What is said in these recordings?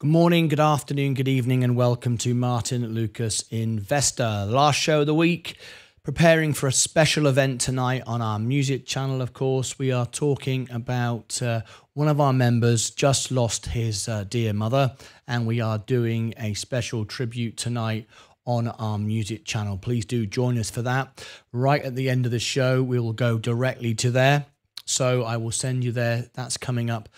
Good morning, good afternoon, good evening, and welcome to Martyn Lucas Investor. Last show of the week, preparing for a special event tonight on our music channel, of course. We are talking about uh, one of our members just lost his uh, dear mother, and we are doing a special tribute tonight on our music channel. Please do join us for that. Right at the end of the show, we will go directly to there. So I will send you there. That's coming up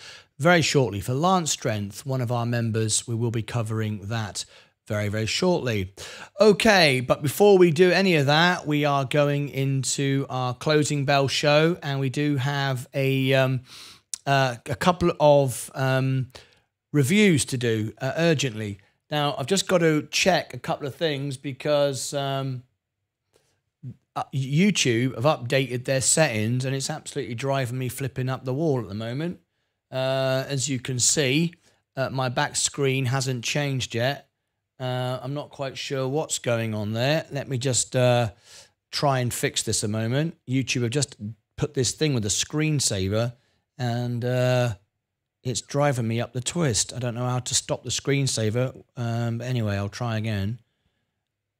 very shortly. For Lance Strength, one of our members, we will be covering that very, very shortly. Okay, but before we do any of that, we are going into our closing bell show, and we do have a um, uh, a couple of um, reviews to do uh, urgently. Now, I've just got to check a couple of things because um, uh, YouTube have updated their settings, and it's absolutely driving me flipping up the wall at the moment. Uh, as you can see, uh, my back screen hasn't changed yet. Uh, I'm not quite sure what's going on there. Let me just uh, try and fix this a moment. YouTube have just put this thing with a screensaver and uh, it's driving me up the twist. I don't know how to stop the screensaver. Um, but anyway, I'll try again.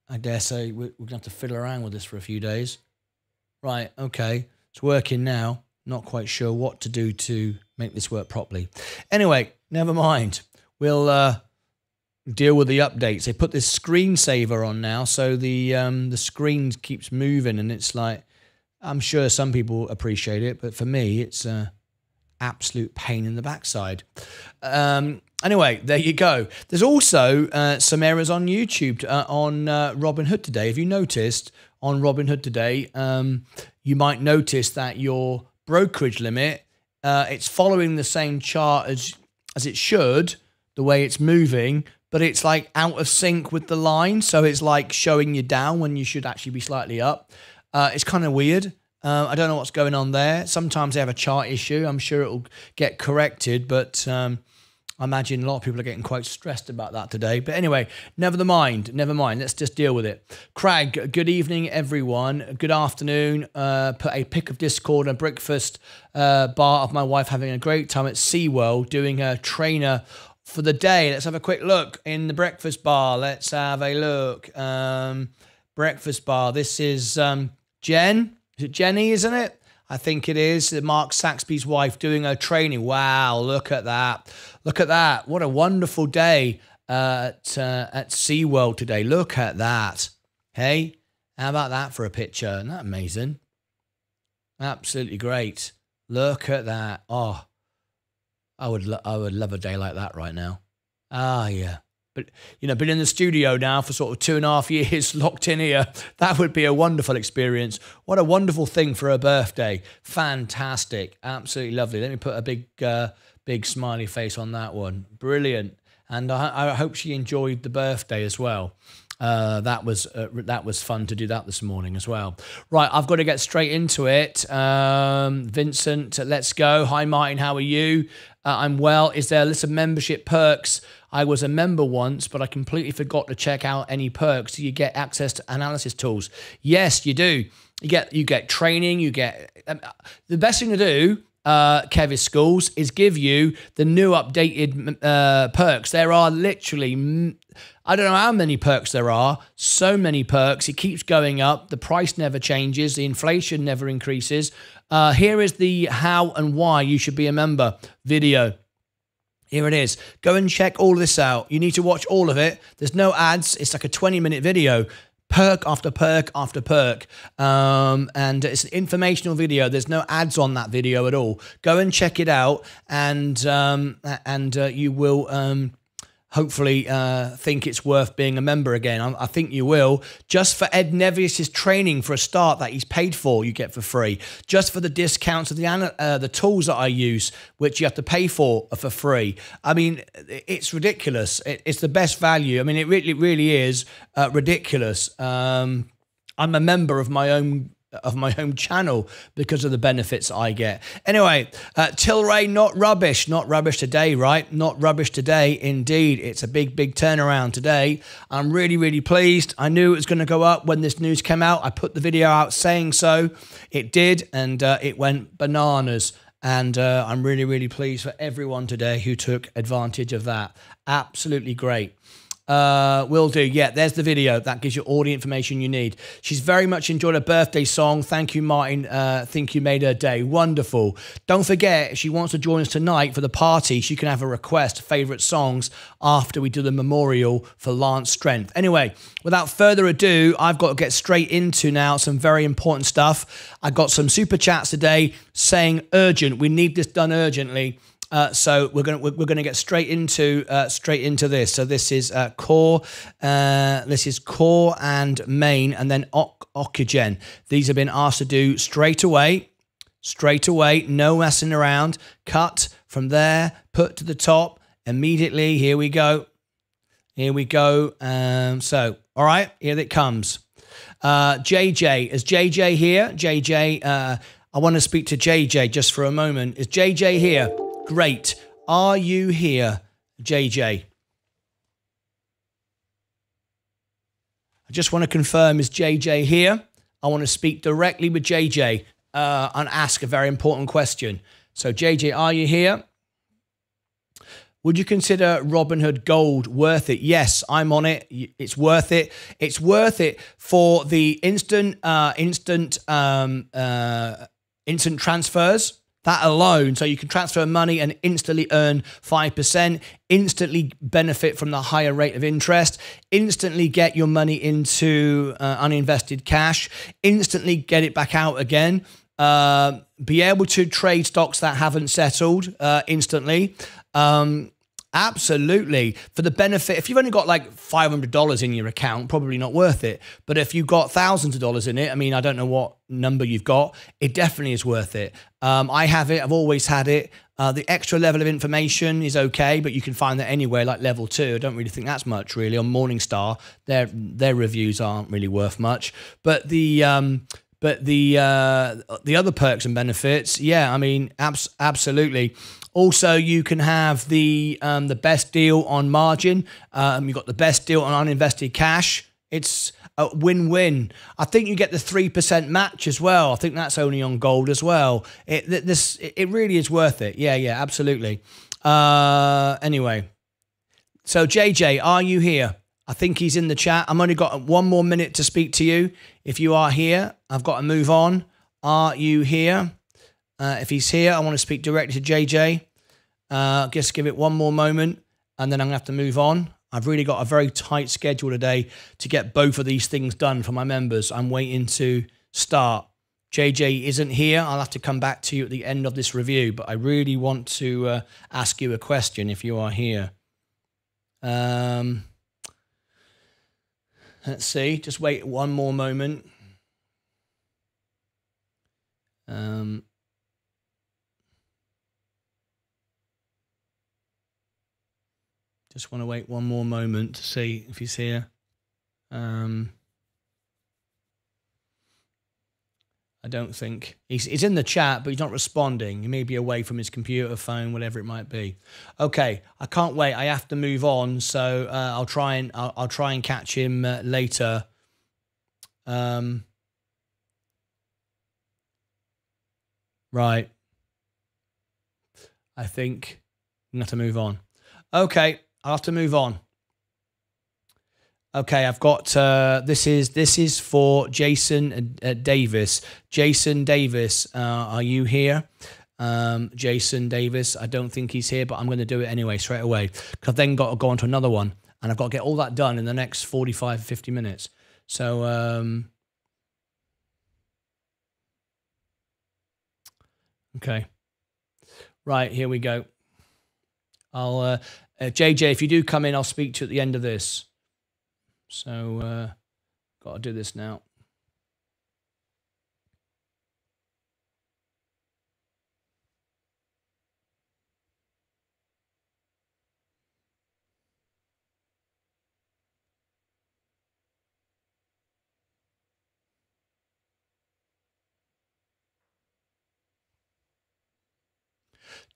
I dare say we're, we're going to have to fiddle around with this for a few days. Right, okay. It's working now. Not quite sure what to do to make this work properly. Anyway, never mind. We'll uh, deal with the updates. They put this screensaver on now, so the um, the screen keeps moving, and it's like I'm sure some people appreciate it, but for me, it's a absolute pain in the backside. Um, anyway, there you go. There's also uh, some errors on YouTube uh, on uh, Robinhood today. Have you noticed on Robinhood today? Um, you might notice that your brokerage limit uh, it's following the same chart as as it should, the way it's moving, but it's like out of sync with the line. So it's like showing you down when you should actually be slightly up. Uh, it's kind of weird. Uh, I don't know what's going on there. Sometimes they have a chart issue. I'm sure it'll get corrected, but um, I imagine a lot of people are getting quite stressed about that today. But anyway, never the mind, never mind. Let's just deal with it. Craig, good evening, everyone. Good afternoon. Uh, put a pic of Discord and breakfast uh, bar of my wife having a great time at SeaWorld doing a trainer for the day. Let's have a quick look in the breakfast bar. Let's have a look. Um, breakfast bar. This is um, Jen. Is it Jenny, isn't it? I think it is. Mark Saxby's wife doing her training. Wow, look at that. Look at that. What a wonderful day uh, at, uh, at SeaWorld today. Look at that. Hey, how about that for a picture? Isn't that amazing? Absolutely great. Look at that. Oh, I would, lo- I would love a day like that right now. Ah, yeah but you know, been in the studio now for sort of two and a half years, locked in here. That would be a wonderful experience. What a wonderful thing for her birthday! Fantastic, absolutely lovely. Let me put a big, uh, big smiley face on that one. Brilliant, and I, I hope she enjoyed the birthday as well. Uh, that was uh, that was fun to do that this morning as well. Right, I've got to get straight into it. Um, Vincent, let's go. Hi, Martyn. How are you? Uh, I'm well. Is there a list of membership perks? I was a member once, but I completely forgot to check out any perks. Do you get access to analysis tools? Yes, you do. You get you get training. You get um, the best thing to do uh, Kevis Schools is give you the new updated uh, perks. There are literally, I don't know how many perks there are, so many perks. It keeps going up. The price never changes, the inflation never increases. Uh, here is the how and why you should be a member video. Here it is. Go and check all this out. You need to watch all of it. There's no ads. It's like a 20 minute video perk after perk after perk. Um, and it's an informational video. There's no ads on that video at all. Go and check it out, and um, and uh, you will. Um, hopefully uh, think it's worth being a member again. I, I, think you will. Just for Ed Nevius's training for a start that he's paid for, you get for free. Just for the discounts of the uh, the tools that I use, which you have to pay for for free. I mean, it's ridiculous. It, it's the best value. I mean, it really, really is uh, ridiculous. Um, I'm a member of my own of my home channel because of the benefits I get. Anyway, uh, Tilray, not rubbish. Not rubbish today, right? Not rubbish today, indeed. It's a big, big turnaround today. I'm really, really pleased. I knew it was going to go up when this news came out. I put the video out saying so. It did, and uh, it went bananas. And uh, I'm really, really pleased for everyone today who took advantage of that. Absolutely great. Uh, will do. Yeah, there's the video. That gives you all the information you need. She's very much enjoyed her birthday song. Thank you, Martyn. Uh, think you made her day. Wonderful. Don't forget, if she wants to join us tonight for the party, she can have a request, favourite songs, after we do the memorial for Lance Strength. Anyway, without further ado, I've got to get straight into now some very important stuff. I got some super chats today saying urgent. We need this done urgently. Uh, so we're going to we're going to get straight into uh, straight into this. So this is uh, core, uh, this is core and main, and then oxygen. These have been asked to do straight away, straight away, no messing around. Cut from there, put to the top immediately. Here we go. Here we go. Um, so all right, here it comes. JJ uh, is JJ here. JJ, uh, I want to speak to JJ just for a moment. Is JJ here? Great. Are you here, JJ? I just want to confirm is JJ here? I want to speak directly with JJ uh, and ask a very important question. So, JJ, are you here? Would you consider Robinhood Gold worth it? Yes, I'm on it. It's worth it. It's worth it for the instant, uh, instant, um, uh, instant transfers. That alone, so you can transfer money and instantly earn 5%, instantly benefit from the higher rate of interest, instantly get your money into uh, uninvested cash, instantly get it back out again, uh, be able to trade stocks that haven't settled uh, instantly. Um, Absolutely. For the benefit, if you've only got like $500 in your account, probably not worth it. But if you've got thousands of dollars in it, I mean, I don't know what number you've got, it definitely is worth it. Um, I have it, I've always had it. Uh, the extra level of information is okay, but you can find that anywhere, like level two. I don't really think that's much, really. On Morningstar, their their reviews aren't really worth much. But the um, but the uh, the other perks and benefits, yeah, I mean, abs- absolutely. Also, you can have the um, the best deal on margin. Um, you've got the best deal on uninvested cash. It's a win-win. I think you get the three percent match as well. I think that's only on gold as well. It this it really is worth it. Yeah, yeah, absolutely. Uh, anyway, so JJ, are you here? I think he's in the chat. I'm only got one more minute to speak to you. If you are here, I've got to move on. Are you here? Uh, if he's here, I want to speak directly to JJ. Uh, just give it one more moment and then I'm going to have to move on. I've really got a very tight schedule today to get both of these things done for my members. I'm waiting to start. JJ isn't here. I'll have to come back to you at the end of this review, but I really want to uh, ask you a question if you are here. Um, let's see. Just wait one more moment. Um, Just want to wait one more moment to see if he's here. Um, I don't think he's, he's in the chat, but he's not responding. He may be away from his computer, phone, whatever it might be. Okay, I can't wait. I have to move on, so uh, I'll try and I'll, I'll, try and catch him uh, later. Um, right. I think I'm going to move on. Okay. I'll have to move on. Okay, I've got uh, this is this is for Jason uh, Davis. Jason Davis, uh, are you here? Um, Jason Davis, I don't think he's here, but I'm going to do it anyway straight away I've then got to go on to another one, and I've got to get all that done in the next 45, 50 minutes. So, um, okay, right here we go. I'll uh, uh, JJ, if you do come in, I'll speak to you at the end of this. So, uh, got to do this now.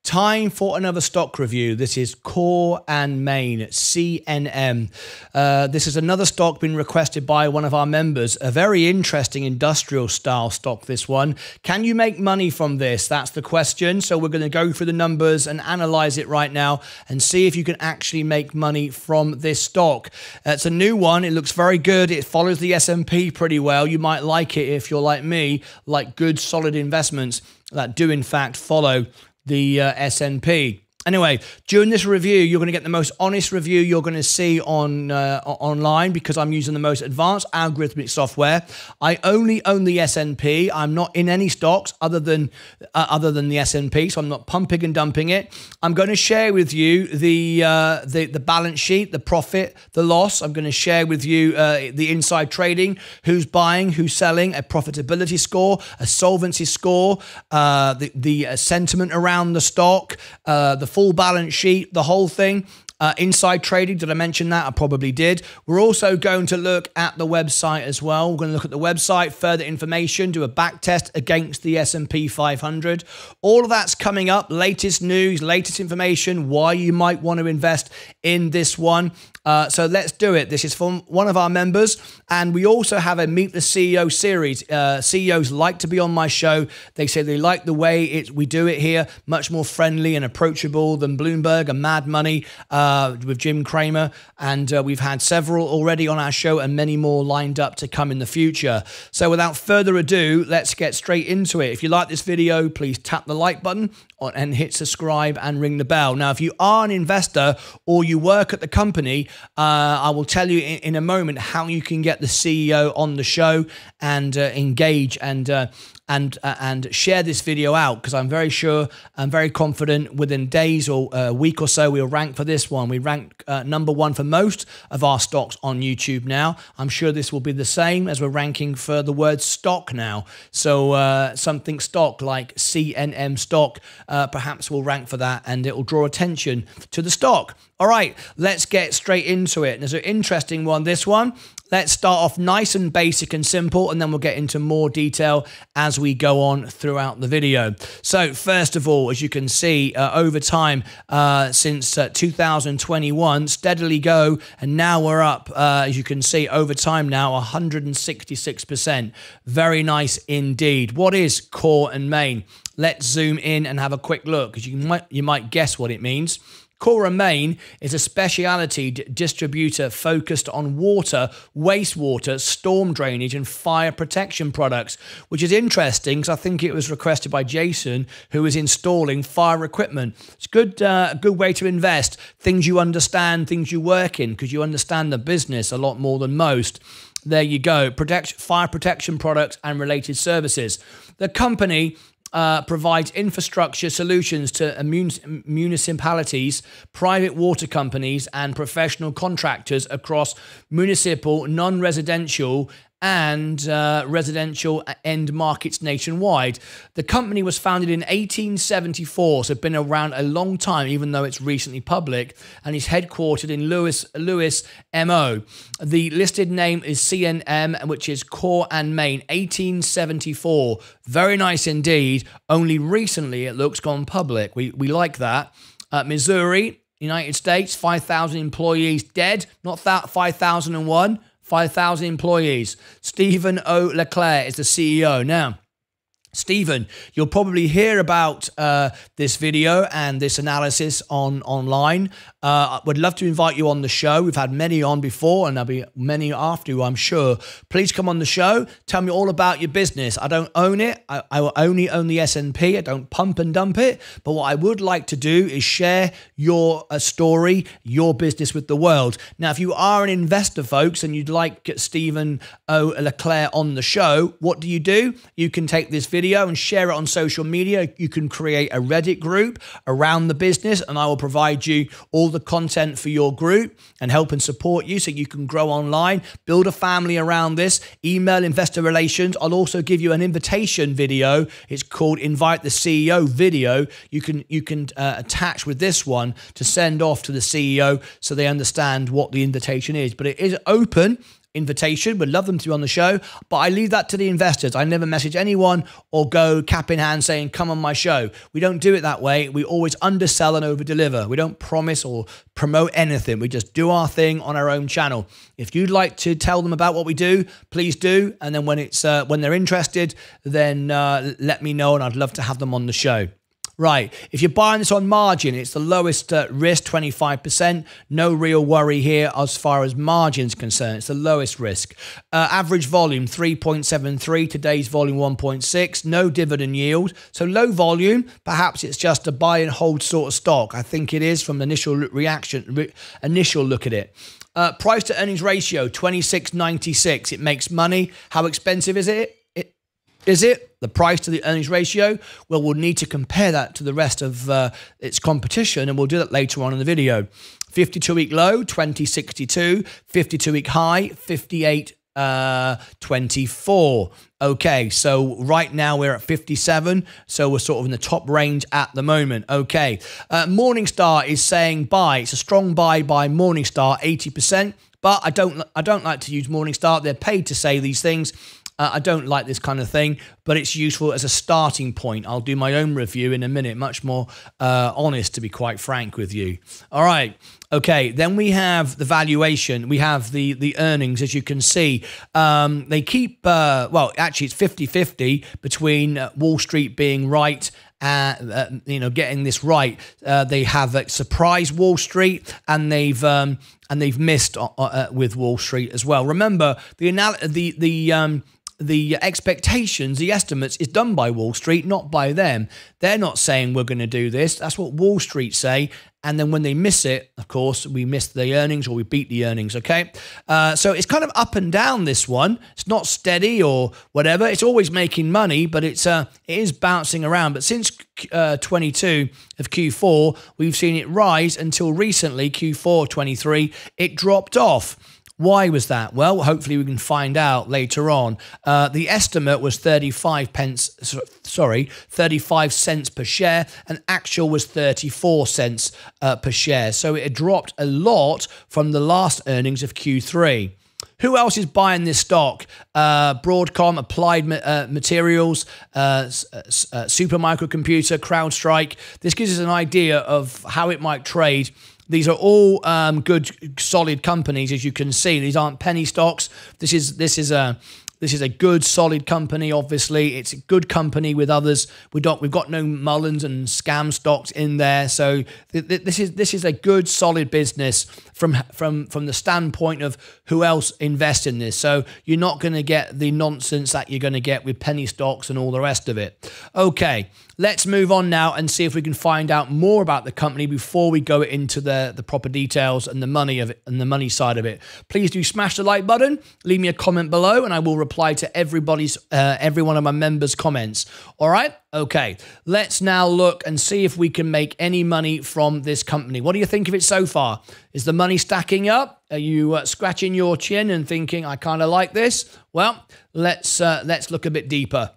Time for another stock review. This is Core and Main, CNM. Uh, this is another stock been requested by one of our members. A very interesting industrial style stock, this one. Can you make money from this? That's the question. So we're going to go through the numbers and analyze it right now and see if you can actually make money from this stock. It's a new one. It looks very good. It follows the S&P pretty well. You might like it if you're like me, like good solid investments that do in fact follow the uh, S&P. Anyway, during this review, you're going to get the most honest review you're going to see on uh, online because I'm using the most advanced algorithmic software. I only own the S&P. I'm not in any stocks other than uh, other than the S&P, so I'm not pumping and dumping it. I'm going to share with you the uh, the the balance sheet, the profit, the loss. I'm going to share with you uh, the inside trading, who's buying, who's selling, a profitability score, a solvency score, uh, the the uh, sentiment around the stock, the full balance sheet, the whole thing. Uh, inside trading, did I mention that? I probably did. We're also going to look at the website as well. We're going to look at the website, further information, do a back test against the S&P 500. All of that's coming up. Latest news, latest information, why you might want to invest in this one. Uh, so let's do it. This is from one of our members, and we also have a Meet the CEO series. Uh, CEOs like to be on my show. They say they like the way it, we do it here, much more friendly and approachable than Bloomberg and Mad Money uh, with Jim Cramer. And uh, we've had several already on our show, and many more lined up to come in the future. So without further ado, let's get straight into it. If you like this video, please tap the like button and hit subscribe and ring the bell. Now, if you are an investor or you work at the company, uh, I will tell you in, in, a moment how you can get the CEO on the show and uh, engage and uh, and uh, and share this video out because I'm very sure I'm very confident within days or a week or so we'll rank for this one. We rank uh, number one for most of our stocks on YouTube now. I'm sure this will be the same as we're ranking for the word stock now. So uh, something stock like CNM stock uh, perhaps will rank for that and it will draw attention to the stock. All right, let's get straight into it. There's an interesting one, this one. Let's start off nice and basic and simple, and then we'll get into more detail as we go on throughout the video. So, first of all, as you can see, uh, over time, uh, since uh, 2021, steadily go, and now we're up, uh, as you can see, over time now, 166%. Very nice indeed. What is core and main? Let's zoom in and have a quick look, because you might, you might guess what it means. Core & Main is a specialty distributor focused on water, wastewater, storm drainage, and fire protection products, which is interesting because I think it was requested by Jason, who is installing fire equipment. It's good, uh, a good way to invest. Things you understand, things you work in, because you understand the business a lot more than most. There you go. Protect, fire protection products and related services. The company uh, provides infrastructure solutions to municipalities, private water companies, and professional contractors across municipal, non residential, and uh, residential end markets nationwide. The company was founded in 1874, so it's been around a long time, even though it's recently public, and is headquartered in Louis, Louis, MO. The listed name is CNM, which is Core and Main, 1874. Very nice indeed. Only recently it looks gone public. We, we like that. Uh, Missouri, United States, 5,000 employees dead, not that 5,001. 5,000 employees. Stephen O. LeClair is the CEO. Now, Stephen, you'll probably hear about uh, this video and this analysis on online. Uh, I would love to invite you on the show. We've had many on before, and there'll be many after you, I'm sure. Please come on the show. Tell me all about your business. I don't own it. I, I only own the S&P. I don't pump and dump it. But what I would like to do is share your uh, story, your business with the world. Now, if you are an investor, folks, and you'd like Stephen O. LeClair on the show, what do you do? You can take this video video and share it on social media. You can create a Reddit group around the business, and I will provide you all the content for your group and help and support you so you can grow online, build a family around this. Email investor relations. I'll also give you an invitation video. It's called Invite the CEO video. You can you can uh, attach with this one to send off to the CEO so they understand what the invitation is. But it is open invitation. Would love them to be on the show, but I leave that to the investors. I never message anyone or go cap in hand saying, come on my show. We don't do it that way. We always undersell and over deliver. We don't promise or promote anything. We just do our thing on our own channel. If you'd like to tell them about what we do, please do. And then when it's uh, when they're interested, then uh, let me know, and I'd love to have them on the show. Right, if you're buying this on margin, it's the lowest uh, risk, 25%. No real worry here as far as margin's concerned. It's the lowest risk. Uh, average volume, 3.73. Today's volume, 1.6. No dividend yield. So low volume. Perhaps it's just a buy and hold sort of stock. I think it is from the initial reaction, re- initial look at it. Uh, price to earnings ratio, 26.96. It makes money. How expensive is it? Is it the price to the earnings ratio? Well, we'll need to compare that to the rest of uh, its competition, and we'll do that later on in the video. 52 week low, 2062. 52 week high, 58 uh, 24. Okay, so right now we're at 57, so we're sort of in the top range at the moment. Okay, uh, Morningstar is saying buy. It's a strong buy by Morningstar, 80%. But I don't, I don't like to use Morningstar. They're paid to say these things. Uh, I don't like this kind of thing, but it's useful as a starting point. I'll do my own review in a minute, much more uh, honest, to be quite frank with you. All right. Okay, then we have the valuation. We have the the earnings, as you can see. Um, they keep, uh, well, actually, it's 50 50 between uh, Wall Street being right uh, uh, you know, getting this right. Uh, they have uh, surprised Wall Street, and they've um, and they've missed uh, with Wall Street as well. Remember the anal- the the um, the expectations, the estimates is done by Wall Street, not by them. They're not saying we're going to do this. That's what Wall Street say. And then when they miss it, of course, we miss the earnings or we beat the earnings. Okay. Uh, so it's kind of up and down this one. It's not steady or whatever. It's always making money, but it's uh, it is bouncing around. But since uh, 22 of Q4, we've seen it rise until recently, Q4 23, it dropped off. Why was that? Well, hopefully we can find out later on. Uh, the estimate was 35 pence, sorry, 35 cents per share, and actual was 34 cents uh, per share. So it dropped a lot from the last earnings of Q3. Who else is buying this stock? Uh, Broadcom, Applied uh, Materials, uh, uh, uh, Supermicrocomputer, CrowdStrike. This gives us an idea of how it might trade these are all um, good, solid companies, as you can see. These aren't penny stocks. This is this is a this is a good, solid company. Obviously, it's a good company with others. We don't, we've got no Mullins and scam stocks in there. So th- th- this is this is a good, solid business from from from the standpoint of who else invests in this. So you're not going to get the nonsense that you're going to get with penny stocks and all the rest of it. Okay. Let's move on now and see if we can find out more about the company before we go into the, the proper details and the money of it and the money side of it. Please do smash the like button, leave me a comment below, and I will reply to everybody's uh, every one of my members' comments. All right. Okay, let's now look and see if we can make any money from this company. What do you think of it so far? Is the money stacking up? Are you uh, scratching your chin and thinking, "I kind of like this"? Well, let's uh, let's look a bit deeper.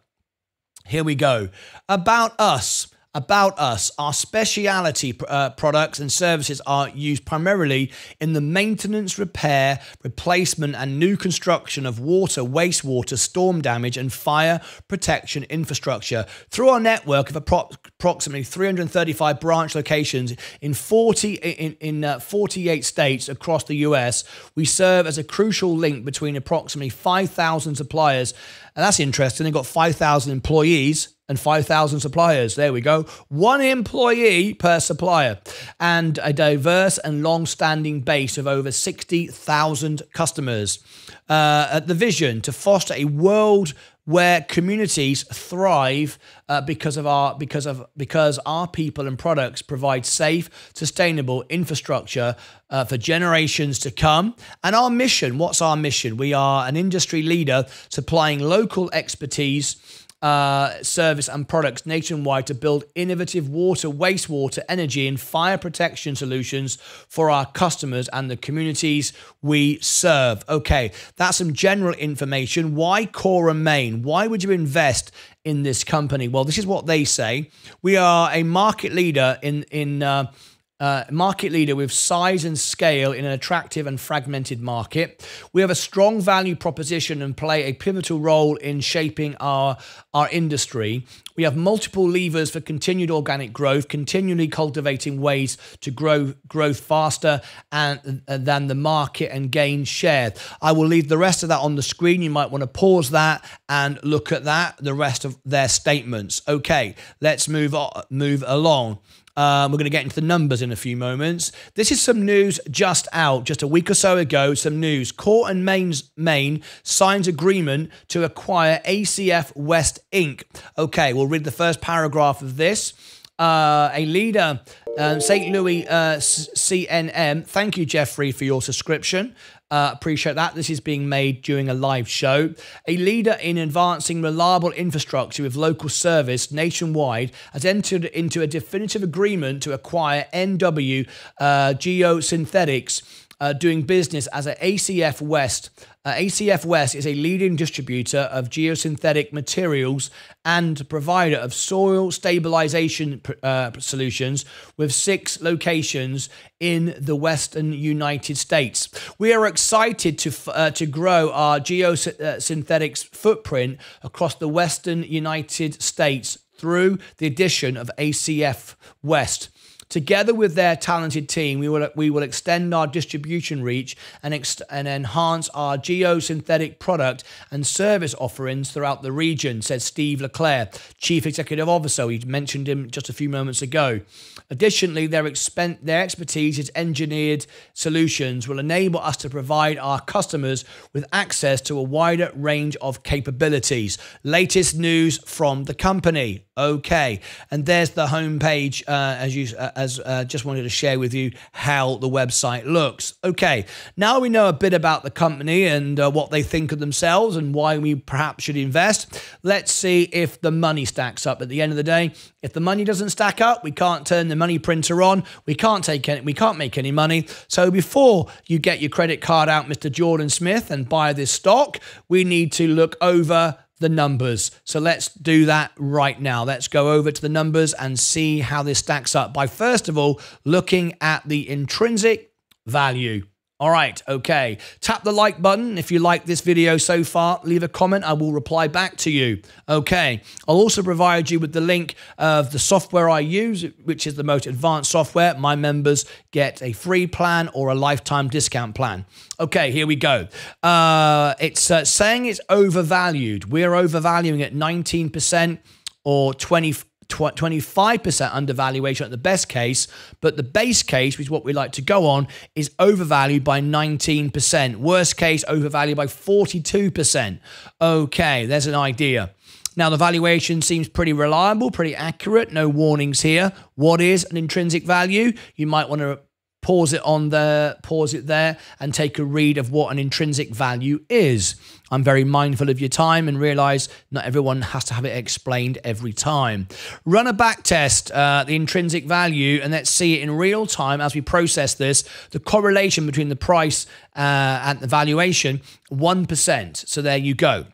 Here we go. About us about us. Our speciality uh, products and services are used primarily in the maintenance, repair, replacement, and new construction of water, wastewater, storm damage, and fire protection infrastructure. Through our network of approximately 335 branch locations in 40 in, in uh, 48 states across the US, we serve as a crucial link between approximately 5,000 suppliers. And that's interesting. They've got 5,000 employees and 5,000 suppliers. There we go. One employee per supplier and a diverse and long standing base of over 60,000 customers. Uh, the vision to foster a world where communities thrive uh, because of our because of because our people and products provide safe sustainable infrastructure uh, for generations to come and our mission what's our mission we are an industry leader supplying local expertise uh, service and products nationwide to build innovative water, wastewater, energy, and fire protection solutions for our customers and the communities we serve. Okay, that's some general information. Why Core & Main? Why would you invest in this company? Well, this is what they say. We are a market leader in in uh, uh, market leader with size and scale in an attractive and fragmented market. We have a strong value proposition and play a pivotal role in shaping our, our industry. We have multiple levers for continued organic growth, continually cultivating ways to grow growth faster and, uh, than the market and gain share. I will leave the rest of that on the screen. You might want to pause that and look at that, the rest of their statements. Okay, let's move on, move along. Um, we're going to get into the numbers in a few moments. This is some news just out, just a week or so ago. Some news. Core and Main's Main signs agreement to acquire ACF West Inc. Okay, we'll read the first paragraph of this. Uh, a leader, uh, St. Louis uh, CNM. Thank you, Jeffrey, for your subscription. Uh, appreciate that. This is being made during a live show. A leader in advancing reliable infrastructure with local service nationwide has entered into a definitive agreement to acquire NW uh, Geosynthetics uh, doing business as an ACF West. Uh, ACF West is a leading distributor of geosynthetic materials and provider of soil stabilization uh, solutions with six locations in the western United States. We are excited to, uh, to grow our geosynthetics footprint across the western United States through the addition of ACF West. Together with their talented team, we will, we will extend our distribution reach and, ex- and enhance our geosynthetic product and service offerings throughout the region, said Steve LeClair, Chief Executive Officer. We mentioned him just a few moments ago. Additionally, their, expen- their expertise in engineered solutions will enable us to provide our customers with access to a wider range of capabilities. Latest news from the company. Okay, and there's the homepage. Uh, as you uh, as uh, just wanted to share with you how the website looks. Okay, now we know a bit about the company and uh, what they think of themselves and why we perhaps should invest. Let's see if the money stacks up. At the end of the day, if the money doesn't stack up, we can't turn the money printer on. We can't take any. We can't make any money. So before you get your credit card out, Mr. Jordan Smith, and buy this stock, we need to look over the numbers. So let's do that right now. Let's go over to the numbers and see how this stacks up by first of all looking at the intrinsic value. All right, okay. Tap the like button if you like this video so far. Leave a comment, I will reply back to you. Okay, I'll also provide you with the link of the software I use, which is the most advanced software. My members get a free plan or a lifetime discount plan. Okay, here we go. Uh, it's uh, saying it's overvalued. We're overvaluing at 19% or 20 25% undervaluation at the best case, but the base case, which is what we like to go on, is overvalued by 19%. Worst case, overvalued by 42%. Okay, there's an idea. Now, the valuation seems pretty reliable, pretty accurate, no warnings here. What is an intrinsic value? You might want to pause it on the pause it there and take a read of what an intrinsic value is. I'm very mindful of your time and realize not everyone has to have it explained every time. Run a back test uh, the intrinsic value and let's see it in real time as we process this. The correlation between the price uh, and the valuation 1% so there you go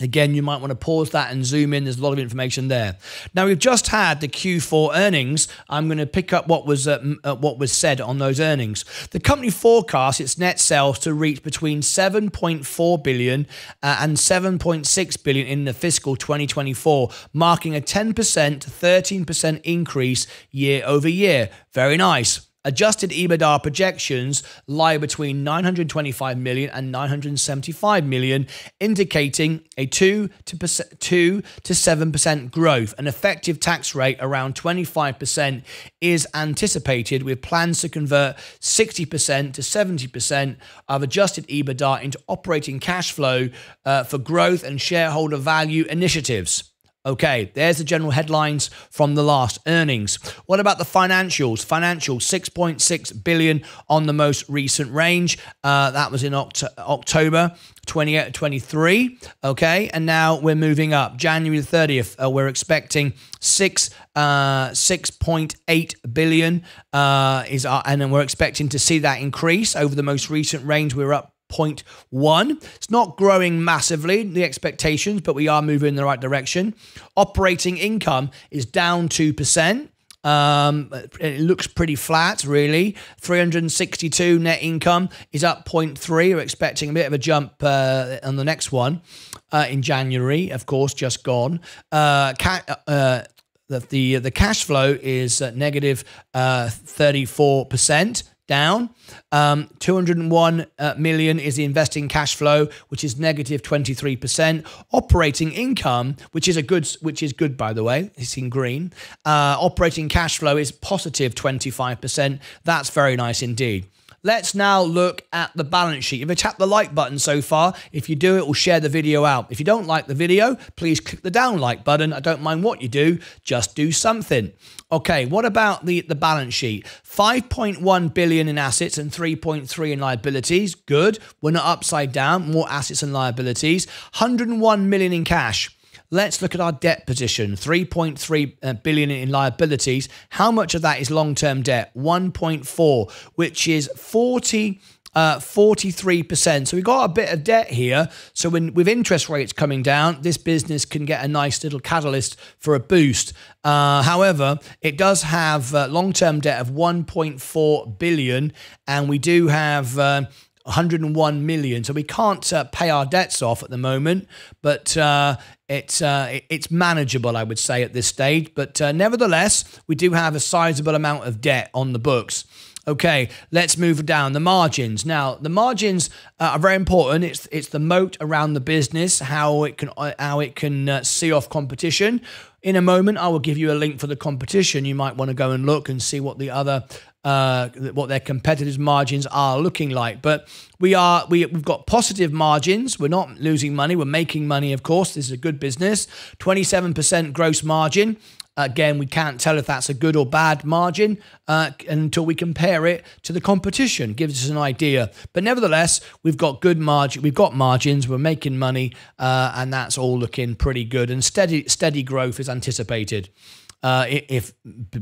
Again, you might want to pause that and zoom in. There's a lot of information there. Now we've just had the Q4 earnings. I'm going to pick up what was uh, uh, what was said on those earnings. The company forecasts its net sales to reach between 7.4 billion uh, and 7.6 billion in the fiscal 2024, marking a 10% to 13% increase year over year. Very nice. Adjusted EBITDA projections lie between 925 million and 975 million, indicating a 2 to 2 to 7% growth. An effective tax rate around 25% is anticipated with plans to convert 60% to 70% of adjusted EBITDA into operating cash flow uh, for growth and shareholder value initiatives. Okay, there's the general headlines from the last earnings. What about the financials? Financial 6.6 billion on the most recent range. Uh, that was in Oct- October 2023. Okay, and now we're moving up. January 30th, uh, we're expecting six uh, 6.8 billion uh, is our, and then we're expecting to see that increase over the most recent range. We're up 0.1. It's not growing massively, the expectations, but we are moving in the right direction. Operating income is down 2%. Um, it looks pretty flat, really. 362 net income is up 0.3. We're expecting a bit of a jump uh, on the next one uh, in January, of course, just gone. Uh, uh, the, the, the cash flow is uh, negative 34% down. Um, 201 uh, million is the investing cash flow, which is negative 23%. Operating income, which is a good, which is good by the way, it's in green. Uh, operating cash flow is positive 25%. That's very nice indeed. Let's now look at the balance sheet. If you tap the like button so far, if you do, it will share the video out. If you don't like the video, please click the down like button. I don't mind what you do, just do something. Okay, what about the, the balance sheet? 5.1 billion in assets and 3.3 in liabilities. Good. We're not upside down, more assets and liabilities. 101 million in cash. Let's look at our debt position 3.3 uh, in liabilities. How much of that is long term debt? 1.4, which is 40 uh, 43%. So we've got a bit of debt here. So when with interest rates coming down, this business can get a nice little catalyst for a boost. Uh, however, it does have uh, long-term debt of 1.4 billion, and we do have. Uh, 101 million. So we can't uh, pay our debts off at the moment, but uh, it's uh, it's manageable, I would say, at this stage. But uh, nevertheless, we do have a sizable amount of debt on the books. Okay, let's move down the margins. Now, the margins uh, are very important. It's it's the moat around the business, how it can uh, how it can uh, see off competition. In a moment, I will give you a link for the competition. You might want to go and look and see what the other uh, what their competitors' margins are looking like. But we are we we've got positive margins. We're not losing money. We're making money. Of course, this is a good business. Twenty seven percent gross margin. Again, we can't tell if that's a good or bad margin uh, until we compare it to the competition. It Gives us an idea. But nevertheless, we've got good margin. We've got margins. We're making money, uh, and that's all looking pretty good. And steady steady growth is anticipated uh, if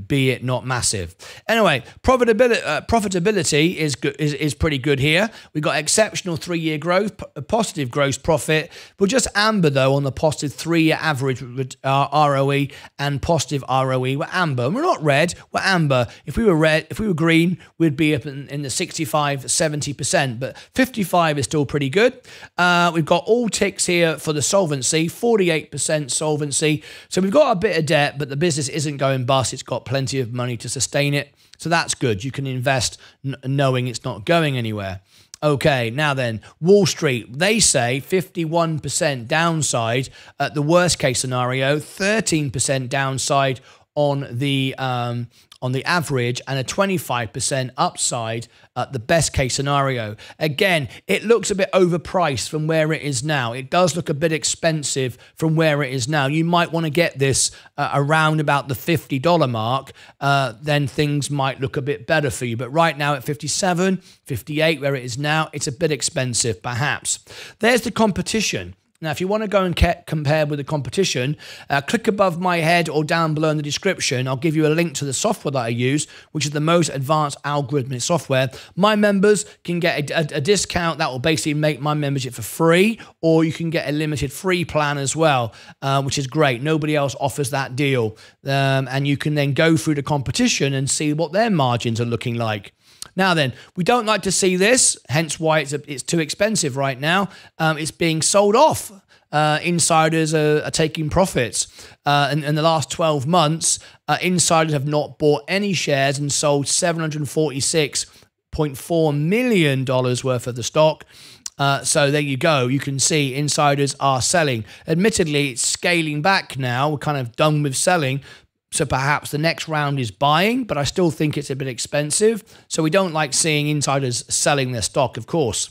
be it not massive. Anyway, profitability uh, profitability is good is, is pretty good here. We've got exceptional three year growth, positive gross profit. We're just amber though on the positive three year average uh, ROE and positive ROE. We're amber. We're not red. We're amber. If we were red, if we were green, we'd be up in, in the 65, 70 percent. But 55 is still pretty good. Uh, we've got all ticks here for the solvency, 48 percent solvency. So we've got a bit of debt, but the business isn't going bust. It's got plenty of money to sustain it. So that's good. You can invest knowing it's not going anywhere. Okay, now then, Wall Street, they say 51% downside at the worst case scenario, 13% downside on the um, on the average and a 25% upside at the best case scenario. Again, it looks a bit overpriced from where it is now. It does look a bit expensive from where it is now. You might want to get this uh, around about the $50 mark, uh, then things might look a bit better for you. But right now at 57, 58, where it is now, it's a bit expensive perhaps. There's the competition. Now, if you want to go and compare with the competition, uh, click above my head or down below in the description. I'll give you a link to the software that I use, which is the most advanced algorithmic software. My members can get a, a, a discount that will basically make my membership for free, or you can get a limited free plan as well, uh, which is great. Nobody else offers that deal. Um, and you can then go through the competition and see what their margins are looking like. Now then, we don't like to see this, hence why it's, a, it's too expensive right now. Um, it's being sold off. Uh, insiders are, are, taking profits. Uh, in, in, the last 12 months, uh, insiders have not bought any shares and sold $746.4 million worth of the stock. Uh, so there you go. You can see insiders are selling. Admittedly, it's scaling back now. We're kind of done with selling, so perhaps the next round is buying, but I still think it's a bit expensive. So we don't like seeing insiders selling their stock, of course.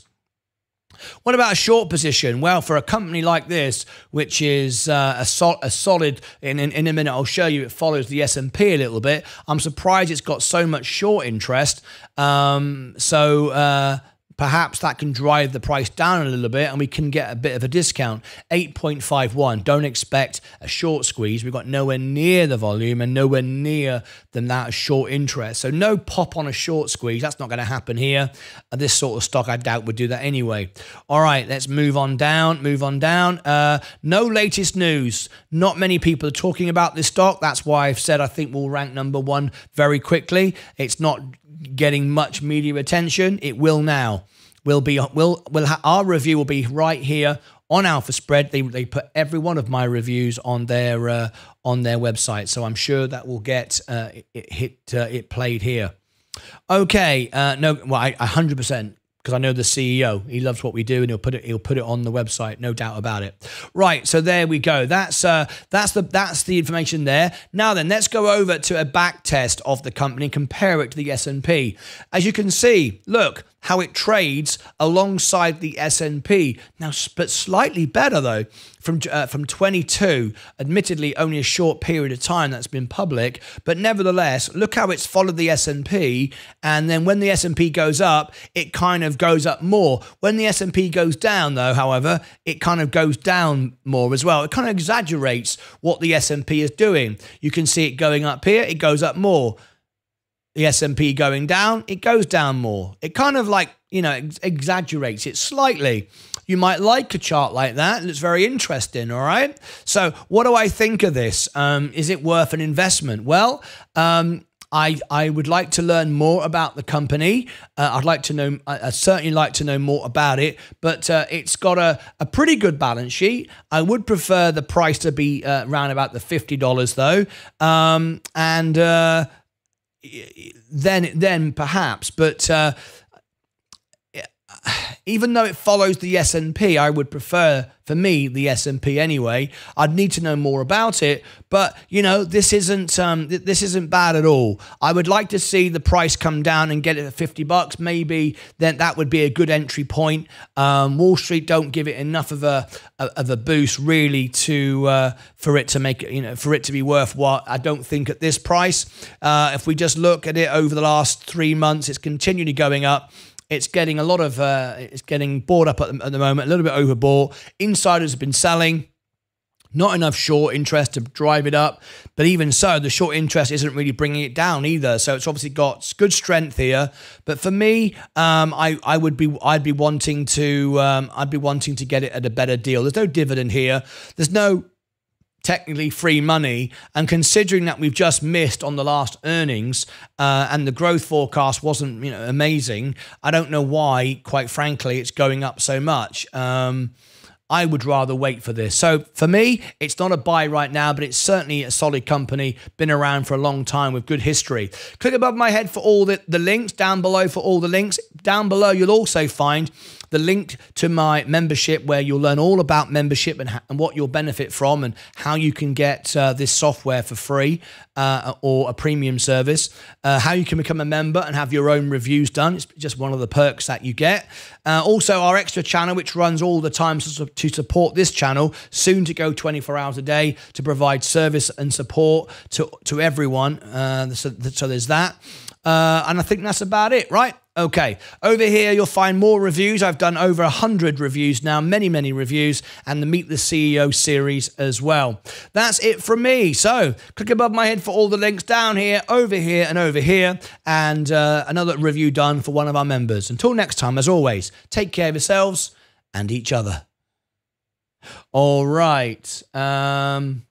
What about a short position? Well, for a company like this, which is uh, a, sol a, solid, in, in, in, a minute I'll show you, it follows the S&P a little bit. I'm surprised it's got so much short interest. Um, so uh, perhaps that can drive the price down a little bit and we can get a bit of a discount. 8.51. Don't expect a short squeeze. We've got nowhere near the volume and nowhere near than that short interest. So no pop on a short squeeze. That's not going to happen here. This sort of stock I doubt would do that anyway. All right, let's move on down. Move on down. Uh, no latest news. Not many people are talking about this stock. That's why I've said I think we'll rank number one very quickly. It's not getting much media attention. It will now. Will be will will our review will be right here on Alpha Spread. They, they put every one of my reviews on their uh, on their website, so I'm sure that will get uh, it hit uh, it played here. Okay, uh, no, well, I 100% because I know the CEO. He loves what we do, and he'll put it. He'll put it on the website, no doubt about it. Right. So there we go. That's uh, that's the that's the information there. Now then, let's go over to a back test of the company, compare it to the S and P. As you can see, look, how it trades alongside the S&P. Now, but slightly better though from uh, from 22. Admittedly, only a short period of time that's been public, but nevertheless, look how it's followed the S&P, and then when the S&P goes up, it kind of goes up more. When the S&P goes down, though, however, it kind of goes down more as well. It kind of exaggerates what the S&P is doing. You can see it going up here, it goes up more the S&P going down, it goes down more. It kind of like, you know, ex- exaggerates it slightly. You might like a chart like that. It's very interesting, all right? So, what do I think of this? Um, is it worth an investment? Well, um, I, I would like to learn more about the company. Uh, I'd like to know, I certainly like to know more about it, but uh, it's got a, a pretty good balance sheet. I would prefer the price to be uh, around about the $50 though. Um, and, uh, then then perhaps, but uh, even though it follows the S&P, I would prefer for me the S&P anyway. I'd need to know more about it, but you know, this isn't um, this isn't bad at all. I would like to see the price come down and get it at 50 bucks maybe, then that would be a good entry point. Um, Wall Street don't give it enough of a of a boost really to uh, for it to make you know, for it to be worth what I don't think at this price. Uh, if we just look at it over the last 3 months, it's continually going up. It's getting a lot of, uh, it's getting bought up at the, at the moment, a little bit overbought. Insiders have been selling. Not enough short interest to drive it up, but even so, the short interest isn't really bringing it down either. So it's obviously got good strength here. But for me, um, I I would be I'd be wanting to um, I'd be wanting to get it at a better deal. There's no dividend here. There's no technically free money. And considering that we've just missed on the last earnings uh, and the growth forecast wasn't you know amazing, I don't know why. Quite frankly, it's going up so much. Um, I would rather wait for this. So for me, it's not a buy right now, but it's certainly a solid company, been around for a long time with good history. Click above my head for all the, the links, down below for all the links. Down below, you'll also find the link to my membership where you'll learn all about membership and, and what you'll benefit from and how you can get uh, this software for free uh, or a premium service, uh, how you can become a member and have your own reviews done. It's just one of the perks that you get. Uh, also, our extra channel, which runs all the time to, to support this channel, soon to go 24 hours a day to provide service and support to, to everyone. Uh, so, so there's that. Uh, and I think that's about it, right? Okay, over here you'll find more reviews. I've done over 100 reviews now, many, many reviews, and the Meet the CEO series as well. That's it from me. So click above my head for all the links down here, over here, and over here, and uh, another review done for one of our members. Until next time, as always, take care of yourselves and each other. All right. Um,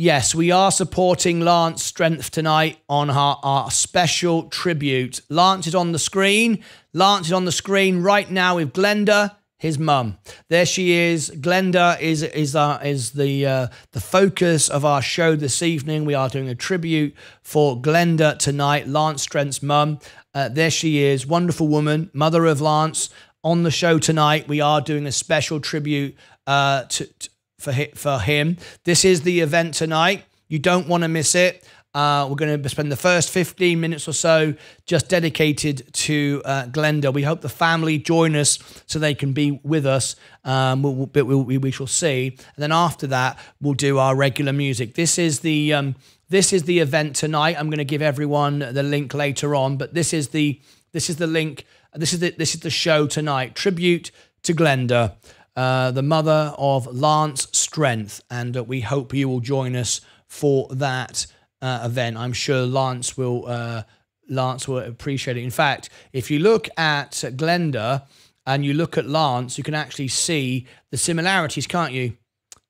Yes, we are supporting Lance Strength tonight on our, our special tribute. Lance is on the screen. Lance is on the screen right now with Glenda, his mum. There she is. Glenda is is our, is the uh, the focus of our show this evening. We are doing a tribute for Glenda tonight, Lance Strength's mum. Uh, there she is, wonderful woman, mother of Lance. On the show tonight, we are doing a special tribute uh, to, to for for him. This is the event tonight. You don't want to miss it. Uh, we're going to spend the first 15 minutes or so just dedicated to uh, Glenda. We hope the family join us so they can be with us. Um, we'll, we'll, we, we shall see. And then after that, we'll do our regular music. This is the um, this is the event tonight. I'm going to give everyone the link later on, but this is the this is the link. This is the this is the show tonight. Tribute to Glenda, uh, the mother of Lance Strength, and uh, we hope you will join us for that uh, event. I'm sure Lance will uh, Lance will appreciate it. In fact, if you look at Glenda and you look at Lance, you can actually see the similarities, can't you?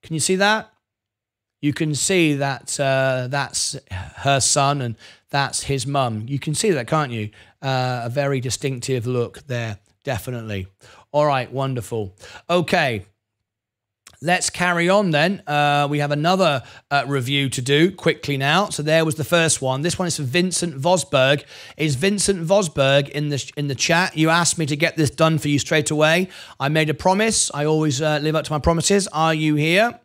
Can you see that? You can see that uh, that's her son and that's his mum. You can see that, can't you? A very distinctive look there, definitely. All right, wonderful. Okay, Let's carry on then. Uh, we have another uh, review to do quickly now. So there was the first one. This one is for Vincent Vosberg. Is Vincent Vosberg in the in the chat? You asked me to get this done for you straight away. I made a promise. I always uh, live up to my promises. Are you here?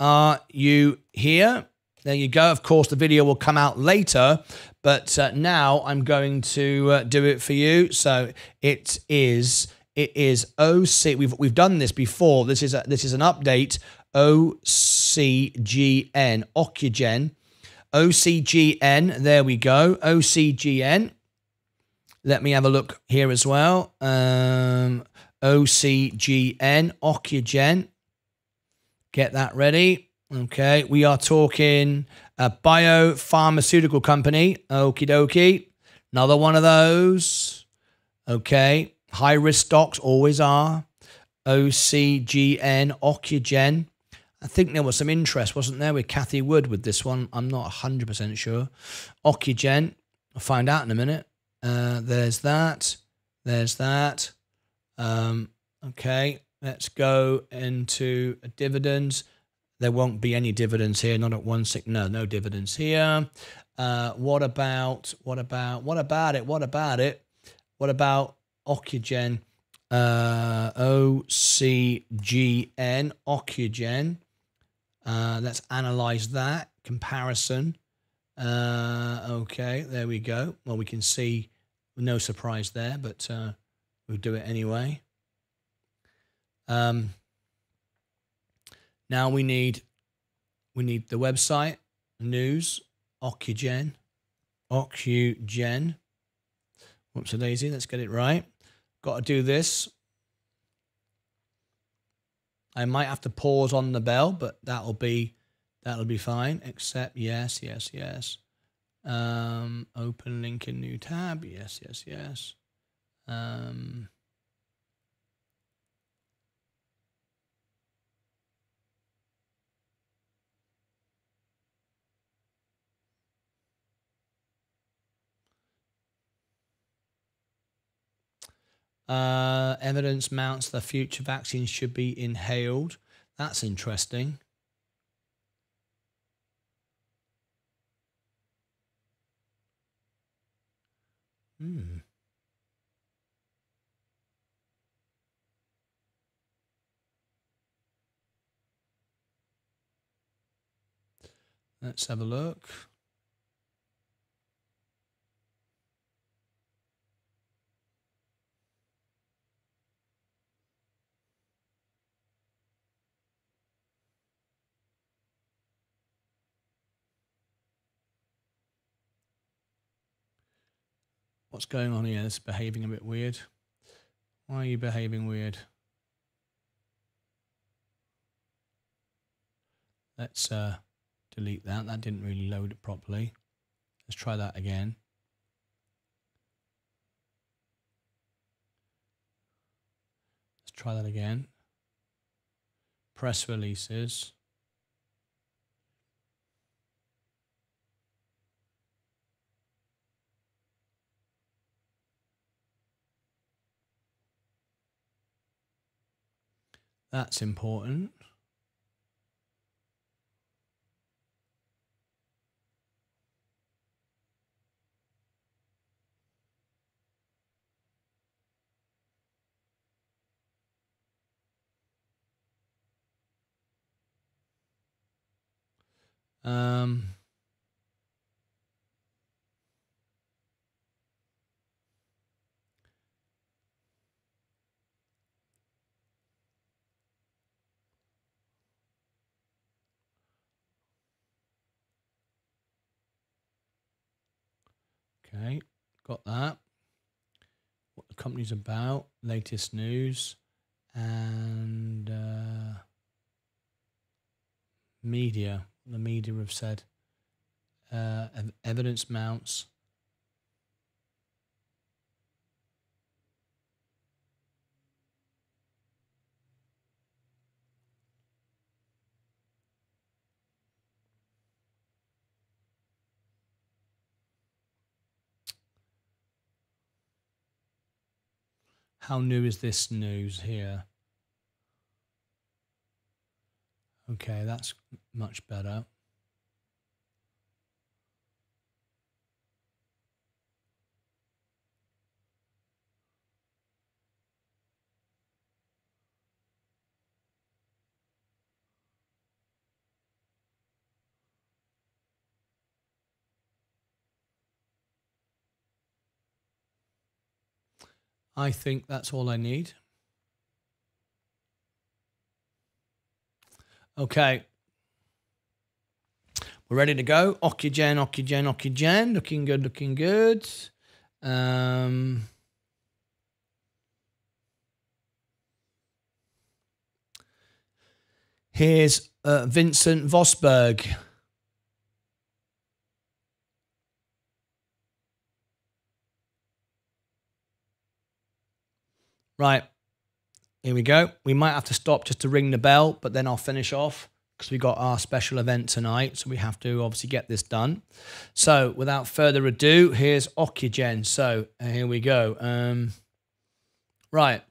Are you here? There you go. Of course, the video will come out later, but uh, now I'm going to uh, do it for you. So it is it is OC. We've we've done this before. This is a, this is an update. OCGN Ocugen. OCGN. There we go. OCGN. Let me have a look here as well. Um, OCGN Ocugen. Get that ready. Okay, we are talking a biopharmaceutical company. Okie dokie. Another one of those. Okay. High risk stocks always are. OCGN, Ocugen. I think there was some interest, wasn't there, with Cathie Wood with this one? I'm not 100% sure. Ocugen, I'll find out in a minute. Uh, there's that. There's that. Um, okay, let's go into dividends. There won't be any dividends here, not at one six. No, no dividends here. Uh, what about, what about, what about it? What about it? What about Ocugen, uh, OCGN, Ocugen. Uh, let's analyze that comparison. Uh, okay, there we go. Well, we can see no surprise there, but uh, we'll do it anyway. Um, now we need we need the website news Ocugen Ocugen. Whoops a daisy. Let's get it right. Got to do this. I might have to pause on the bell, but that'll be that'll be fine. Except yes, yes, yes. Um, open link in new tab. Yes, yes, yes. Um, Uh, evidence mounts that future vaccines should be inhaled. That's interesting. Hmm. Let's have a look. What's going on here? It's behaving a bit weird. Why are you behaving weird? Let's uh, delete that. That didn't really load it properly. Let's try that again. Let's try that again. Press releases. That's important. Um, Okay, got that. What the company's about, latest news, and uh, media. The media have said uh, evidence mounts. How new is this news here? Okay, that's much better. I think that's all I need. Okay. We're ready to go. Oxygen, oxygen, oxygen. Looking good, looking good. Um, here's uh, Vincent Vosberg. Right. Here we go. We might have to stop just to ring the bell, but then I'll finish off because we got our special event tonight. So we have to obviously get this done. So without further ado, here's Ocugen. So here we go. Um, right.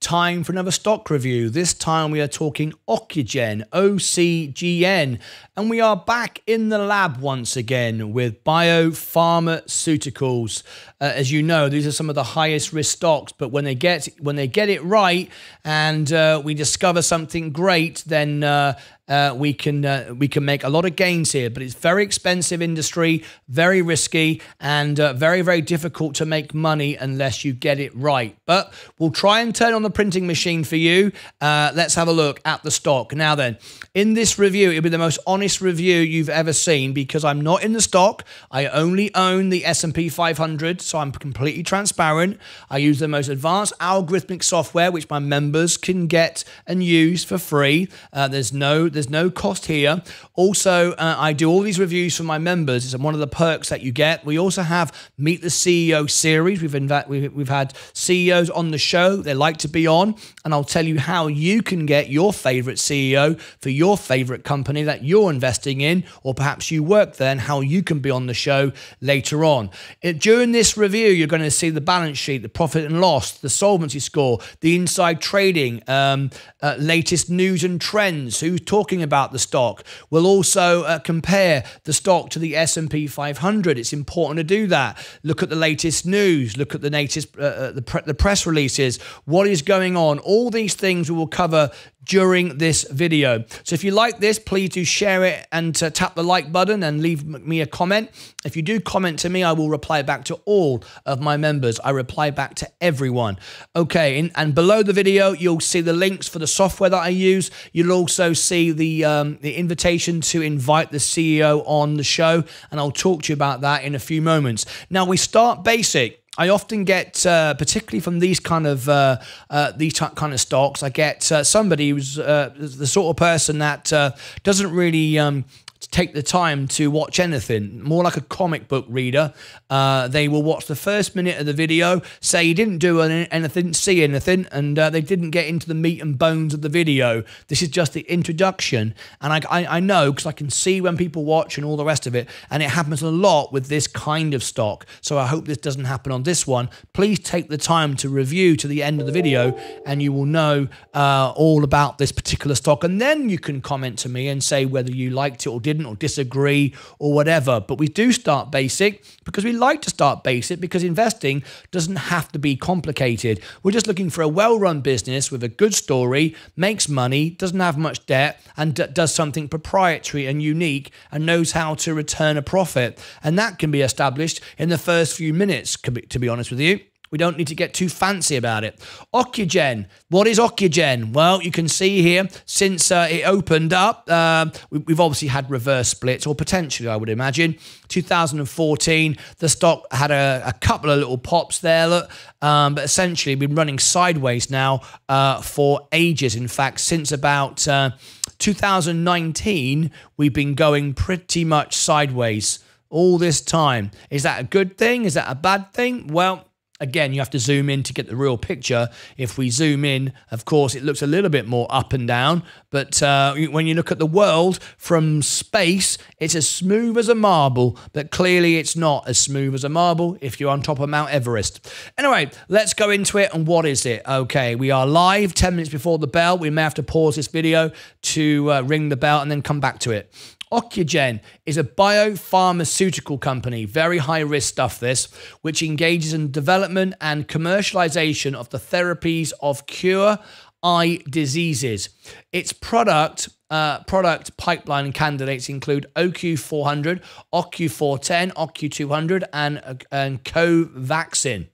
Time for another stock review. This time we are talking Ocugen, OCGN, and we are back in the lab once again with biopharmaceuticals. Uh, as you know, these are some of the highest risk stocks, but when they get when they get it right and uh, we discover something great, then uh, uh, we can uh, we can make a lot of gains here. But it's very expensive industry, very risky, and uh, very very difficult to make money unless you get it right. But we'll try and turn on the printing machine for you. Uh, let's have a look at the stock now. Then, in this review, it'll be the most honest review you've ever seen because I'm not in the stock. I only own the S&P 500, so I'm completely transparent. I use the most advanced algorithmic software which my members can get and use for free. Uh, there's no there's no cost here. Also, uh, I do all these reviews for my members. It's one of the perks that you get. We also have Meet the CEO series. We've, inv- we've, we've had CEOs on the show. They like to be on, and I'll tell you how you can get your favorite CEO for your favorite company that you're investing in, or perhaps you work there, and how you can be on the show later on. It, during this review, you're going to see the balance sheet, the profit and loss, the solvency score, the inside trading, um, uh, latest news and trends, who's talking talking about the stock. We'll also uh, compare the stock to the S&P 500. It's important to do that. Look at the latest news. Look at the latest uh, uh, the, pre- the press releases. What is going on? All these things we will cover during this video. So if you like this, please do share it and uh, tap the like button and leave me a comment. If you do comment to me, I will reply back to all of my members. I reply back to everyone. Okay, and, and below the video, you'll see the links for the software that I use. You'll also see the um, the invitation to invite the CEO on the show, and I'll talk to you about that in a few moments. Now we start basic. I often get, uh, particularly from these kind of uh, uh, these kind of stocks, I get uh, somebody who's uh, the sort of person that uh, doesn't really um, take the time to watch anything, more like a comic book reader. Uh, they will watch the first minute of the video, say you didn't do anything, see anything, and uh, they didn't get into the meat and bones of the video. This is just the introduction. And I, I, I know because I can see when people watch and all the rest of it, and it happens a lot with this kind of stock. So I hope this doesn't happen on this one. Please take the time to review to the end of the video, and you will know uh, all about this particular stock. And then you can comment to me and say whether you liked it or didn't or disagree or whatever. But we do start basic because we like to start basic because investing doesn't have to be complicated. We're just looking for a well run business with a good story, makes money, doesn't have much debt, and does something proprietary and unique and knows how to return a profit. And that can be established in the first few minutes, to be honest with you. We don't need to get too fancy about it. Ocugen. What is Ocugen? Well, you can see here since uh, it opened up, uh, we, have obviously had reverse splits, or potentially, I would imagine. 2014, the stock had a, a couple of little pops there, look, um, but essentially been running sideways now uh, for ages. In fact, since about uh, 2019, we've been going pretty much sideways all this time. Is that a good thing? Is that a bad thing? Well, Again, you have to zoom in to get the real picture. If we zoom in, of course, it looks a little bit more up and down. But uh, when you look at the world from space, it's as smooth as a marble. But clearly, it's not as smooth as a marble if you're on top of Mount Everest. Anyway, let's go into it. And what is it? Okay, we are live 10 minutes before the bell. We may have to pause this video to uh, ring the bell and then come back to it. Ocugen is a biopharmaceutical company, very high risk stuff, this, which engages in development and commercialization of the therapies of cure eye diseases. Its product uh, product pipeline candidates include OCU400, OCU410, OCU200, and, and Covaxin.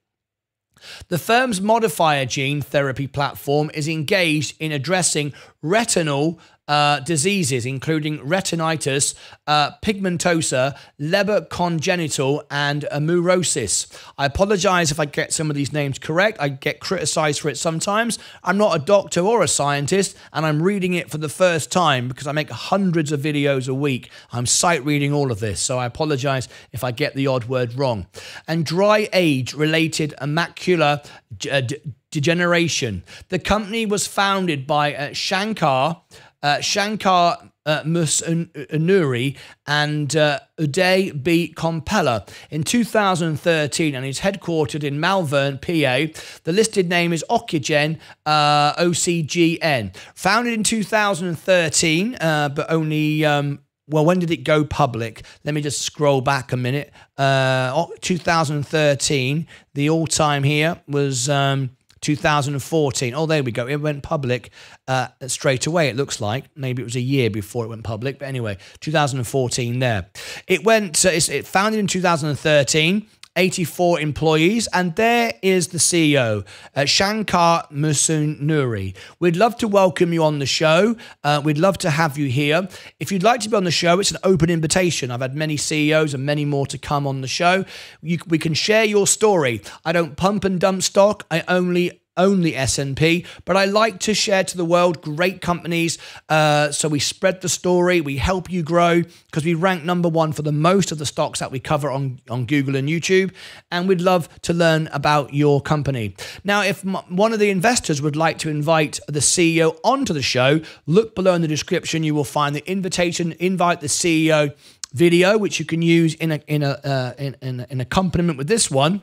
The firm's modifier gene therapy platform is engaged in addressing retinal uh, diseases, including retinitis uh, pigmentosa, Leber congenital, and amaurosis. I apologize if I get some of these names correct. I get criticized for it sometimes. I'm not a doctor or a scientist, and I'm reading it for the first time because I make hundreds of videos a week. I'm sight reading all of this, so I apologize if I get the odd word wrong. And dry age related macular uh, degeneration. The company was founded by uh, Shankar uh, Shankar uh, Musunuri and uh, Uday B. Kompella in 2013 and is headquartered in Malvern, PA. The listed name is Ocugen, uh, OCGN. Founded in 2013, uh, but only um, well, when did it go public? Let me just scroll back a minute. Uh, 2013, the all time here was um, 2014. Oh, there we go. It went public uh, straight away, it looks like. Maybe it was a year before it went public. But anyway, 2014 there. It went, uh, it founded in 2013. 84 employees, and there is the CEO, uh, Shankar Musunuri. We'd love to welcome you on the show. Uh, we'd love to have you here. If you'd like to be on the show, it's an open invitation. I've had many CEOs and many more to come on the show. You, we can share your story. I don't pump and dump stock. I only only S&P, but I like to share to the world great companies. Uh, so we spread the story, we help you grow because we rank number one for the most of the stocks that we cover on, on Google and YouTube. And we'd love to learn about your company. Now, if one of the investors would like to invite the CEO onto the show, look below in the description. You will find the invitation, invite the CEO video, which you can use in a in a uh, in, in, in accompaniment with this one.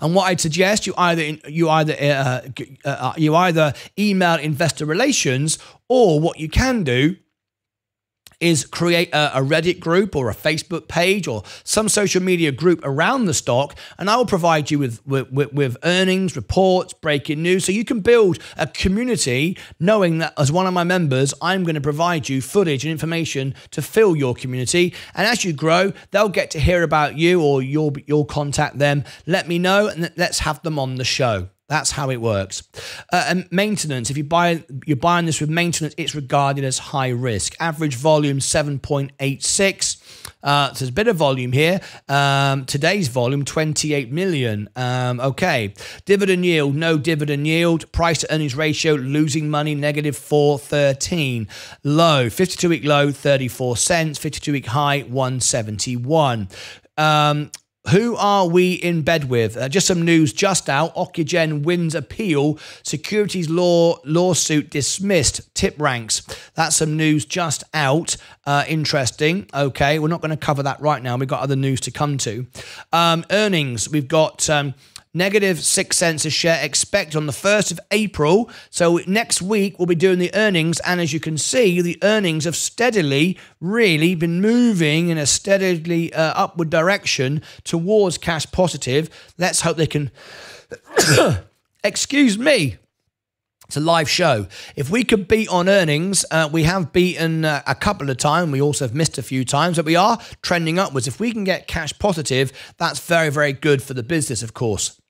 And what I'd suggest you either you either uh, uh, uh, you either email investor relations or what you can do is create a, a, Reddit group or a Facebook page or some social media group around the stock, and I will provide you with, with, with earnings, reports, breaking news, so you can build a community knowing that as one of my members, I'm going to provide you footage and information to fill your community. And as you grow, they'll get to hear about you or you'll, you'll contact them. Let me know and let's have them on the show. That's how it works. Uh, and maintenance, if you buy you're buying this with maintenance, it's regarded as high risk. Average volume 7.86. Uh, so there's a bit of volume here. Um, today's volume 28 million. Um, okay, dividend yield, no dividend yield. Price to earnings ratio, losing money, negative 413. Low, 52 week low, 34 cents. 52 week high, 171. Um, who are we in bed with? Uh, just some news just out. Ocugen wins appeal. Securities law lawsuit dismissed. TipRanks. That's some news just out. Uh, interesting. Okay, we're not going to cover that right now. We've got other news to come to. Um, earnings. We've got. Um, negative six cents a share expect on the 1st of April. So next week we'll be doing the earnings. And as you can see, the earnings have steadily really been moving in a steadily uh, upward direction towards cash positive. Let's hope they can. Excuse me. It's a live show. If we could beat on earnings, uh, we have beaten uh, a couple of times. We also have missed a few times, but we are trending upwards. If we can get cash positive, that's very, very good for the business, of course.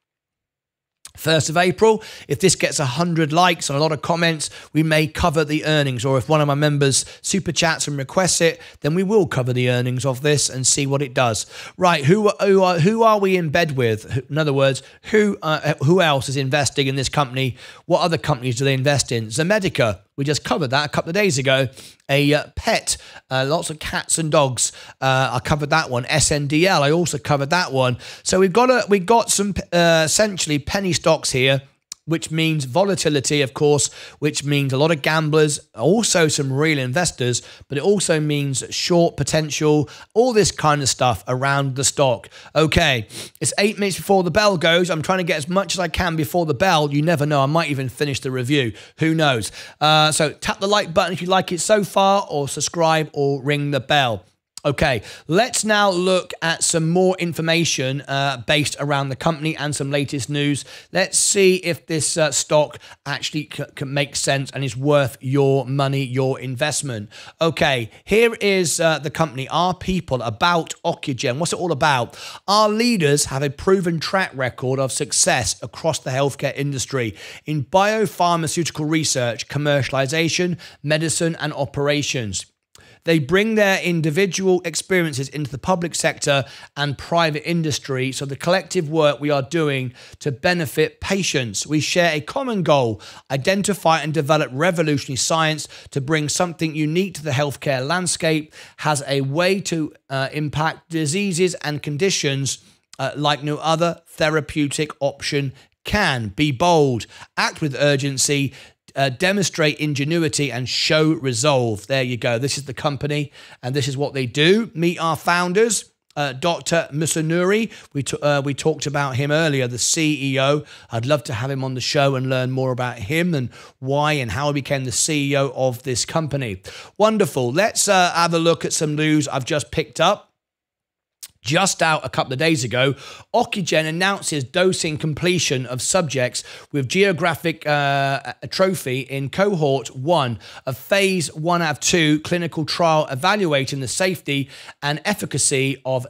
1st of April. If this gets 100 likes and a lot of comments, we may cover the earnings. Or if one of my members super chats and requests it, then we will cover the earnings of this and see what it does. Right, who, who, are, who are we in bed with? In other words, who, uh, who else is investing in this company? What other companies do they invest in? Zomedica, we just covered that a couple of days ago. A uh, pet, uh, lots of cats and dogs. Uh, I covered that one. SNDL, I also covered that one. So we've got a we've got some uh, essentially penny stocks here which means volatility, of course, which means a lot of gamblers, also some real investors, but it also means short potential, all this kind of stuff around the stock. Okay, it's eight minutes before the bell goes. I'm trying to get as much as I can before the bell. You never know. I might even finish the review. Who knows? Uh, so tap the like button if you like it so far, or subscribe or ring the bell. Okay, let's now look at some more information uh, based around the company and some latest news. Let's see if this uh, stock actually can make sense and is worth your money, your investment. Okay, here is uh, the company, our people about Ocugen. What's it all about? Our leaders have a proven track record of success across the healthcare industry in biopharmaceutical research, commercialization, medicine, and operations. They bring their individual experiences into the public sector and private industry. So, the collective work we are doing to benefit patients. We share a common goal identify and develop revolutionary science to bring something unique to the healthcare landscape, has a way to uh, impact diseases and conditions. Uh, like no other therapeutic option can. Be bold, act with urgency, uh, demonstrate ingenuity and show resolve. There you go. This is the company and this is what they do. Meet our founders. Uh, Dr. Musunuri, we, uh, we talked about him earlier, the CEO. I'd love to have him on the show and learn more about him and why and how he became the CEO of this company. Wonderful. Let's uh, have a look at some news I've just picked up. Just out a couple of days ago, Ocugen announces dosing completion of subjects with geographic uh, atrophy in cohort one of phase one out of two clinical trial evaluating the safety and efficacy of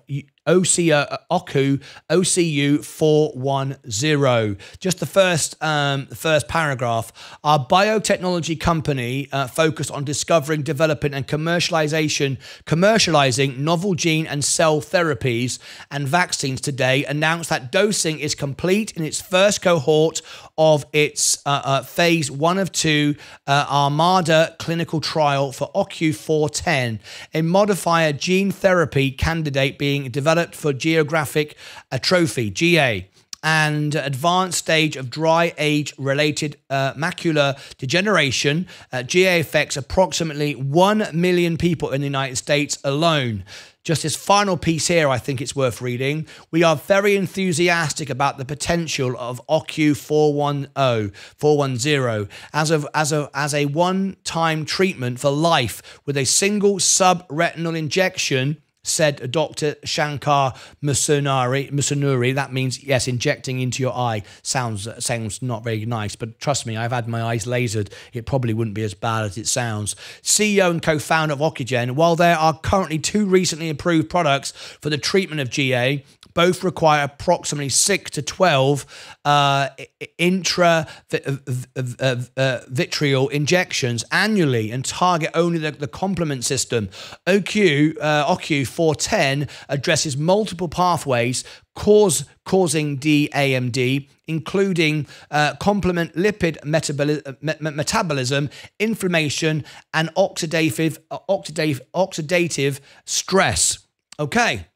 OCU, OCU, OCU 410. Just the first, um, the first paragraph. Our biotechnology company uh, focused on discovering, developing, and commercialization, commercializing novel gene and cell therapies and vaccines today announced that dosing is complete in its first cohort of its uh, uh, phase one of two uh, Armada clinical trial for OCU410, a modifier gene therapy candidate being developed for geographic atrophy, GA and advanced stage of dry age related uh, macular degeneration. Uh, GA affects approximately 1 million people in the United States alone. Just this final piece here, I think it's worth reading. We are very enthusiastic about the potential of OCU 410, 410 as a, as a, as a one time treatment for life with a single subretinal injection said Dr. Shankar Musunuri. Musunuri. That means, yes, injecting into your eye sounds uh, sounds not very nice, but trust me, I've had my eyes lasered. It probably wouldn't be as bad as it sounds. CEO and co founder of Ocugen, while there are currently two recently approved products for the treatment of GA, both require approximately 6 to 12 uh, intra vitreal injections annually and target only the, the complement system. OCU, uh, OCU 410 addresses multiple pathways cause, causing DAMD, including uh, complement lipid metaboli- metabolism, inflammation, and oxidative, oxidative, oxidative stress. Okay.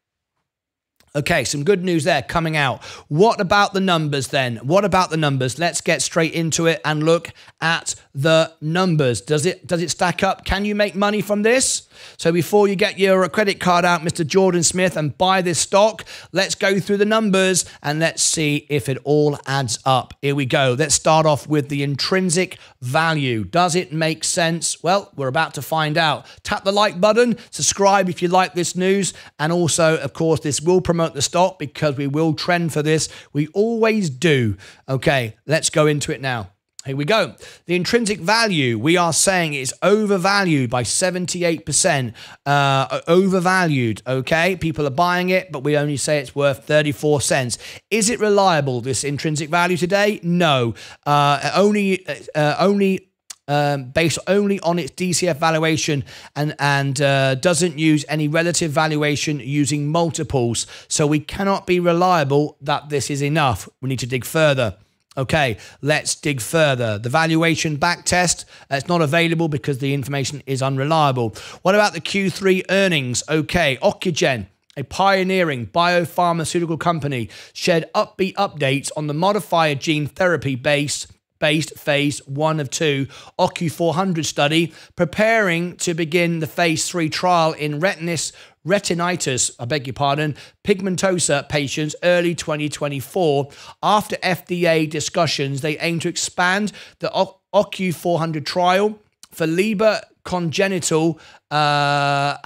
Okay, some good news there coming out. What about the numbers then? What about the numbers? Let's get straight into it and look at the numbers. Does it does it stack up? Can you make money from this? So before you get your credit card out, Mr. Jordan Smith, and buy this stock, let's go through the numbers and let's see if it all adds up. Here we go. Let's start off with the intrinsic value. Does it make sense? Well, we're about to find out. Tap the like button, subscribe if you like this news, and also, of course, this will promote the stock because we will trend for this. We always do. Okay, let's go into it now. Here we go. The intrinsic value, we are saying is overvalued by 78%. Uh, overvalued, okay? People are buying it, but we only say it's worth 34 cents. Is it reliable, this intrinsic value today? No. Uh, only, uh, only um, based only on its DCF valuation and and uh, doesn't use any relative valuation using multiples. So we cannot be reliable that this is enough. We need to dig further. Okay, let's dig further. The valuation back test, uh, it's not available because the information is unreliable. What about the Q3 earnings? Okay, Ocugen, a pioneering biopharmaceutical company, shared upbeat updates on the modifier gene therapy based based phase one of two OCU400 study, preparing to begin the phase three trial in retinis retinitis, I beg your pardon, pigmentosa patients early 2024. After FDA discussions, they aim to expand the OCU400 trial for Leber congenital uh,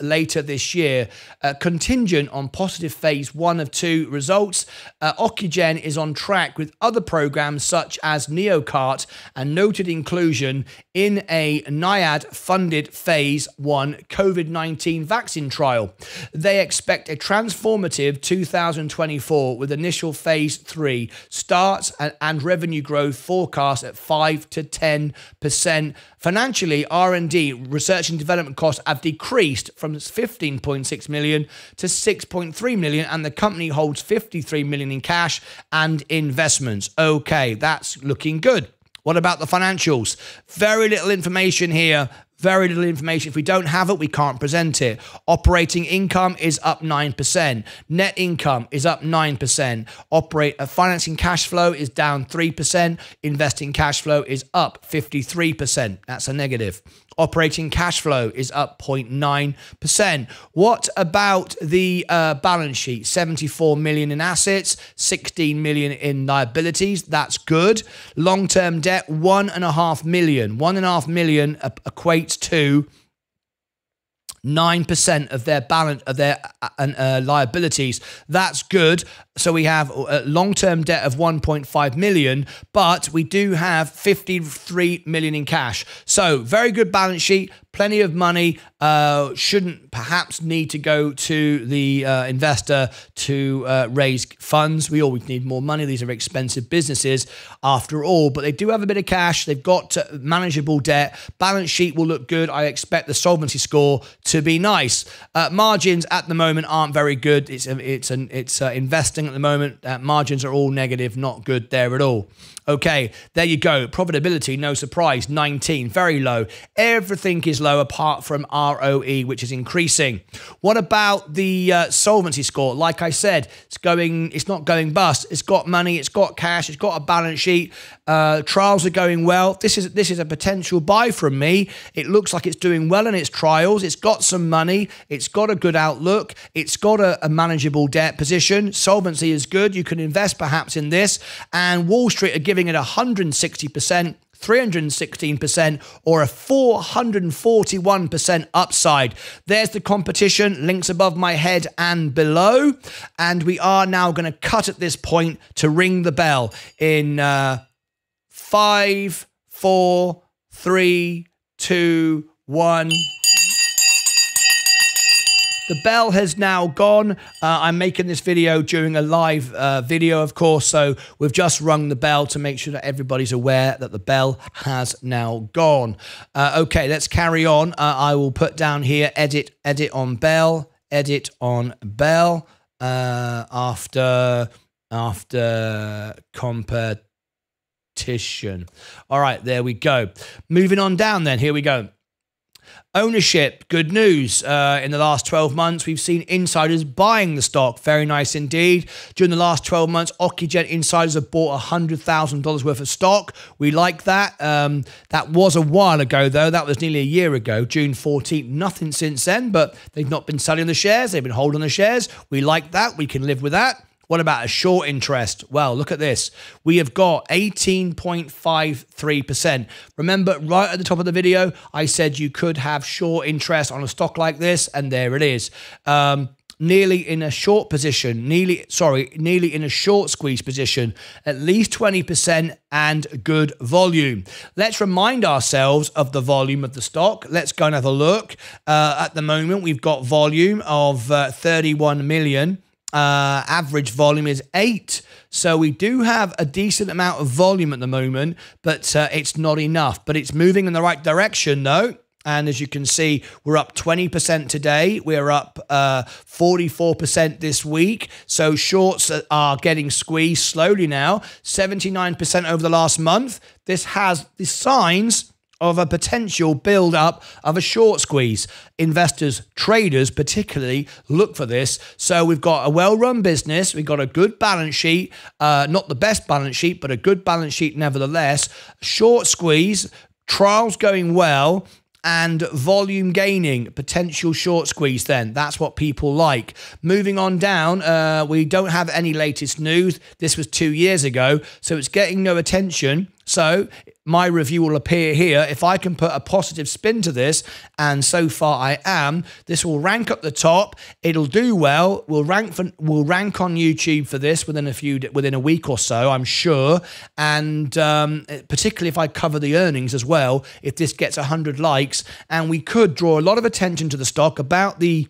later this year. Uh, contingent on positive phase one of two results, uh, Ocugen is on track with other programs such as NeoCart and noted inclusion in a NIAID funded phase one COVID 19 vaccine trial. They expect a transformative 2024 with initial phase three starts and, and revenue growth forecast at 5 to 10%. Financially, R&D, research and development costs have decreased from 15.6 million to 6.3 million and the company holds 53 million in cash and investments. Okay, that's looking good. What about the financials? Very little information here very little information. If we don't have it, we can't present it. Operating income is up 9%. Net income is up 9%. Operate uh, financing cash flow is down 3%. Investing cash flow is up 53%. That's a negative. Operating cash flow is up 0.9%. What about the uh, balance sheet? 74 million in assets, 16 million in liabilities. That's good. Long term debt, one and a half million. One and a half million equates to 9% of their balance of their uh, uh, liabilities. That's good. So we have a long-term debt of 1.5 million, but we do have 53 million in cash. So very good balance sheet, plenty of money. Uh, shouldn't perhaps need to go to the uh, investor to uh, raise funds. We always need more money. These are expensive businesses after all, but they do have a bit of cash. They've got uh, manageable debt. Balance sheet will look good. I expect the solvency score to be nice. Uh, margins at the moment aren't very good. It's it's an it's uh, investing at the moment. Uh, margins are all negative, not good there at all. Okay, there you go. Profitability, no surprise, 19, very low. Everything is low apart from ROE, which is increasing. What about the uh, solvency score? Like I said, it's going, it's not going bust. It's got money, it's got cash, it's got a balance sheet. Uh, trials are going well. This is this is a potential buy from me. It looks like it's doing well in its trials. It's got some money. It's got a good outlook. It's got a, a manageable debt position. Solvency is good. You can invest perhaps in this. And Wall Street are giving giving it 160%. 316% or a 441% upside. There's the competition, links above my head and below. And we are now going to cut at this point to ring the bell in uh, five, four, three, two, one. The bell has now gone. Uh, I'm making this video during a live uh, video, of course, so we've just rung the bell to make sure that everybody's aware that the bell has now gone. Uh, okay, let's carry on. Uh, I will put down here edit, edit on bell, edit on bell uh, after after competition. All right, there we go. Moving on down then. Here we go. Ownership, good news. Uh, in the last 12 months, we've seen insiders buying the stock. Very nice indeed. During the last 12 months, Ocugen insiders have bought $100,000 worth of stock. We like that. Um, that was a while ago, though. That was nearly a year ago, June 14th. Nothing since then, but they've not been selling the shares. They've been holding the shares. We like that. We can live with that. What about a short interest? Well, look at this. We have got 18.53%. Remember, right at the top of the video, I said you could have short interest on a stock like this, and there it is. Um, nearly in a short position, nearly, sorry, nearly in a short squeeze position, at least 20% and good volume. Let's remind ourselves of the volume of the stock. Let's go and have a look. Uh, at the moment, we've got volume of uh, 31 million. Uh, average volume is eight. So we do have a decent amount of volume at the moment, but uh, it's not enough. But it's moving in the right direction, though. And as you can see, we're up 20% today. We're up uh, 44% this week. So shorts are getting squeezed slowly now, 79% over the last month. This has the signs of a potential build up of a short squeeze. Investors, traders particularly, look for this. So we've got a well run business, we've got a good balance sheet, uh, not the best balance sheet, but a good balance sheet nevertheless. Short squeeze, trials going well and volume gaining, potential short squeeze then. That's what people like. Moving on down, uh, we don't have any latest news. This was two years ago, so it's getting no attention. So my review will appear here. If I can put a positive spin to this, and so far I am, this will rank up the top. It'll do well. We'll rank for, we'll rank on YouTube for this within a few within a week or so, I'm sure. And um, particularly if I cover the earnings as well, if this gets 100 likes, and we could draw a lot of attention to the stock about the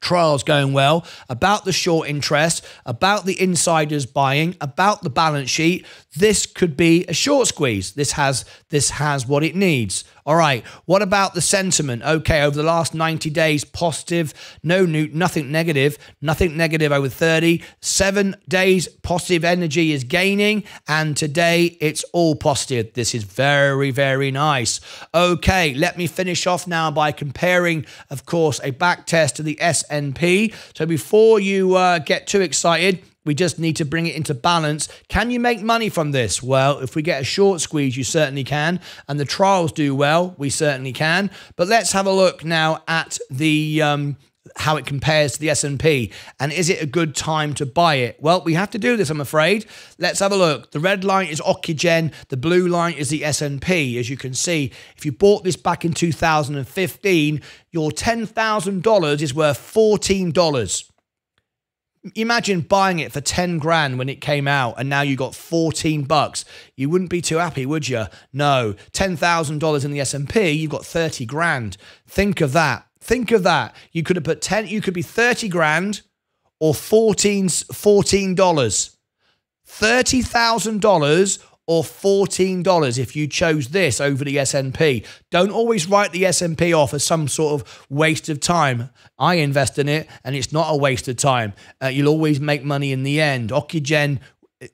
trials going well, about the short interest, about the insiders buying, about the balance sheet. This could be a short squeeze. This has this has what it needs. All right. What about the sentiment? Okay, over the last 90 days, positive, no new, nothing negative, nothing negative over 30. Seven days, positive energy is gaining, and today it's all positive. This is very, very nice. Okay, let me finish off now by comparing, of course, a back test to the S&P. So before you uh, get too excited, we just need to bring it into balance. Can you make money from this? Well, if we get a short squeeze, you certainly can. And the trials do well, we certainly can. But let's have a look now at the um, how it compares to the S&P and is it a good time to buy it? Well, we have to do this, I'm afraid. Let's have a look. The red line is Ocugen, the blue line is the S&P. As you can see, if you bought this back in 2015, your $10,000 is worth $14. Imagine buying it for 10 grand when it came out and now you got 14 bucks. You wouldn't be too happy, would you? No. $10,000 in the S&P, you've got 30 grand. Think of that. Think of that. You could have put 10 you could be 30 grand or 14 $14. $30,000 or $14 if you chose this over the S&P. Don't always write the S&P off as some sort of waste of time. I invest in it and it's not a waste of time. Uh, you'll always make money in the end. Ocugen,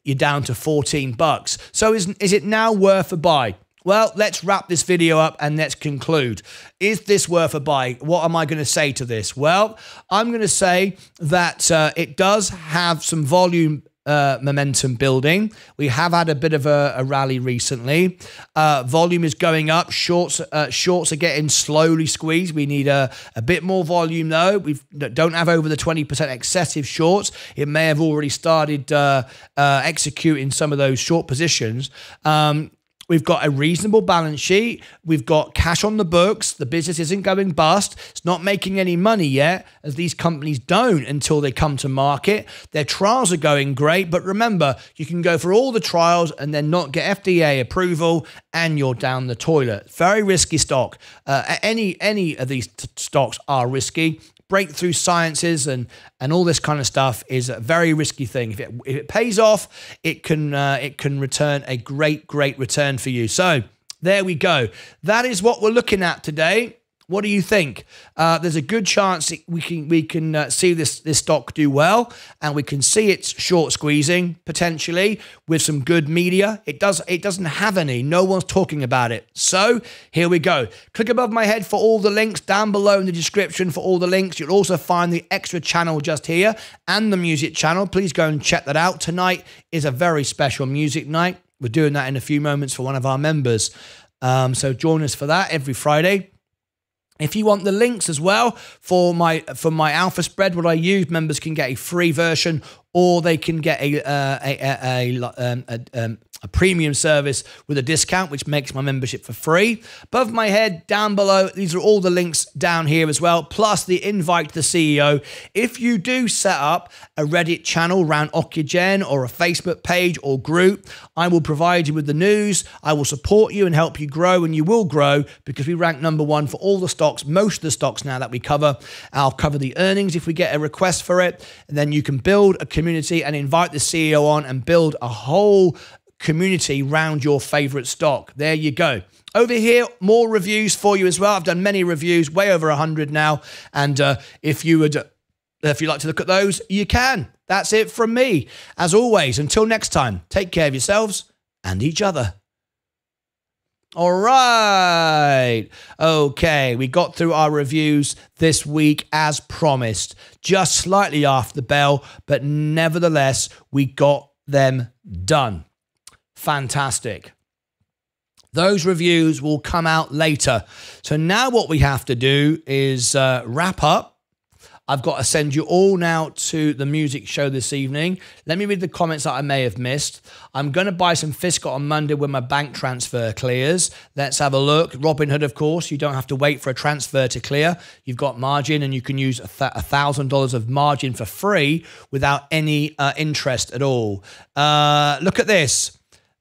you're down to 14 bucks. So is, is it now worth a buy? Well, let's wrap this video up and let's conclude. Is this worth a buy? What am I going to say to this? Well, I'm going to say that uh, it does have some volume uh, momentum building. We have had a bit of a, a rally recently. Uh, volume is going up. Shorts uh, shorts are getting slowly squeezed. We need a, a bit more volume though. We don't have over the 20% excessive shorts. It may have already started uh, uh, executing some of those short positions. Um, We've got a reasonable balance sheet. We've got cash on the books. The business isn't going bust. It's not making any money yet, as these companies don't until they come to market. Their trials are going great, but remember, you can go for all the trials and then not get FDA approval, and you're down the toilet. Very risky stock. Uh, any any of these stocks are risky breakthrough sciences and and all this kind of stuff is a very risky thing. If it if it pays off, it can uh, it can return a great great return for you. So there we go. That is what we're looking at today. What do you think? Uh, there's a good chance we can we can uh, see this this stock do well, and we can see it's short squeezing potentially with some good media. It does it doesn't have any. No one's talking about it. So here we go. Click above my head for all the links down below in the description for all the links. You'll also find the extra channel just here and the music channel. Please go and check that out. Tonight is a very special music night. We're doing that in a few moments for one of our members. Um, so join us for that every Friday. If you want the links as well for my for my alpha spread, what I use, members can get a free version, or they can get a uh, a, a, a, um, a um, a premium service with a discount, which makes my membership for free. Above my head, down below, these are all the links down here as well, plus the invite to the CEO. If you do set up a Reddit channel around Ocugen or a Facebook page or group, I will provide you with the news. I will support you and help you grow, and you will grow because we rank number one for all the stocks, most of the stocks now that we cover. I'll cover the earnings if we get a request for it. And then you can build a community and invite the CEO on and build a whole community round your favorite stock. There you go. Over here, more reviews for you as well. I've done many reviews, way over 100 now. And uh, if you would, uh, if you'd like to look at those, you can. That's it from me. As always, until next time, take care of yourselves and each other. All right. Okay, we got through our reviews this week as promised, just slightly after the bell, but nevertheless, we got them done fantastic. Those reviews will come out later. So now what we have to do is uh, wrap up. I've got to send you all now to the music show this evening. Let me read the comments that I may have missed. I'm going to buy some Fisker on Monday when my bank transfer clears. Let's have a look. Robinhood, of course, you don't have to wait for a transfer to clear. You've got margin and you can use a $1,000 of margin for free without any uh, interest at all. Uh, look at this.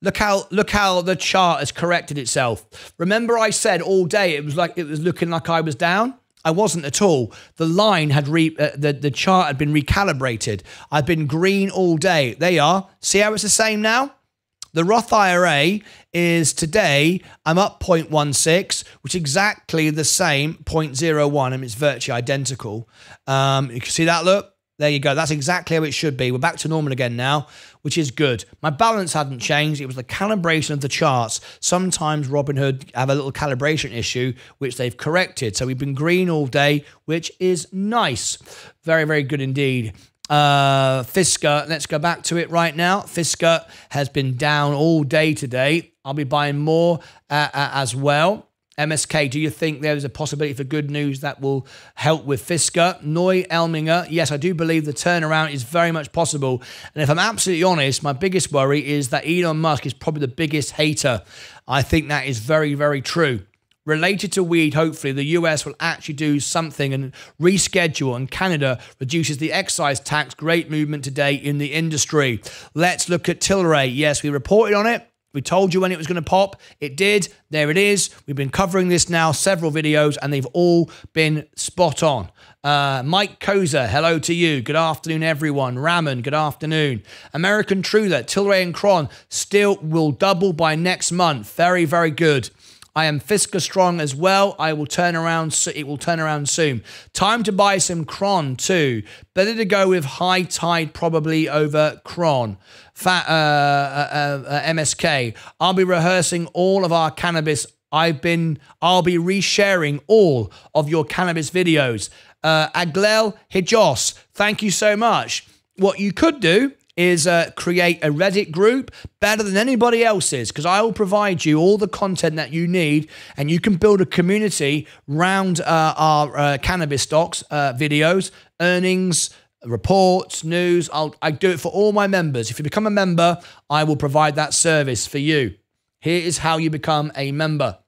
Look how look how the chart has corrected itself. Remember I said all day it was like it was looking like I was down? I wasn't at all. The line had re uh, the the chart had been recalibrated. I've been green all day. There you are. See how it's the same now? The Roth IRA is today, I'm up 0.16, which is exactly the same 0.01, and it's virtually identical. Um, you can see that look? There you go. That's exactly how it should be. We're back to normal again now, which is good. My balance hadn't changed. It was the calibration of the charts. Sometimes Robinhood have a little calibration issue, which they've corrected. So we've been green all day, which is nice. Very, very good indeed. Uh, Fisker, let's go back to it right now. Fisker has been down all day today. I'll be buying more uh, uh, as well. MSK, do you think there is a possibility for good news that will help with Fisker? Noy Elminger, yes, I do believe the turnaround is very much possible. And if I'm absolutely honest, my biggest worry is that Elon Musk is probably the biggest hater. I think that is very, very true. Related to weed, hopefully, the US will actually do something and reschedule, and Canada reduces the excise tax. Great movement today in the industry. Let's look at Tilray. Yes, we reported on it. We told you when it was going to pop. It did. There it is. We've been covering this now, several videos, and they've all been spot on. Uh, Mike Koza, hello to you. Good afternoon, everyone. Raman, good afternoon. American Truder, Tilray and Cron still will double by next month. Very, very good. I am Fisker strong as well. I will turn around. It will turn around soon. Time to buy some Cron too. Better to go with High Tide probably over Cron. Fat, uh, uh, uh, MSK. I'll be rehearsing all of our cannabis. I've been. I'll be resharing all of your cannabis videos. Uh, Aglel Hijos. Thank you so much. What you could do is uh, create a Reddit group better than anybody else's because I will provide you all the content that you need and you can build a community around uh, our uh, cannabis stocks uh, videos, earnings, reports, news. I'll, I do it for all my members. If you become a member, I will provide that service for you. Here is how you become a member.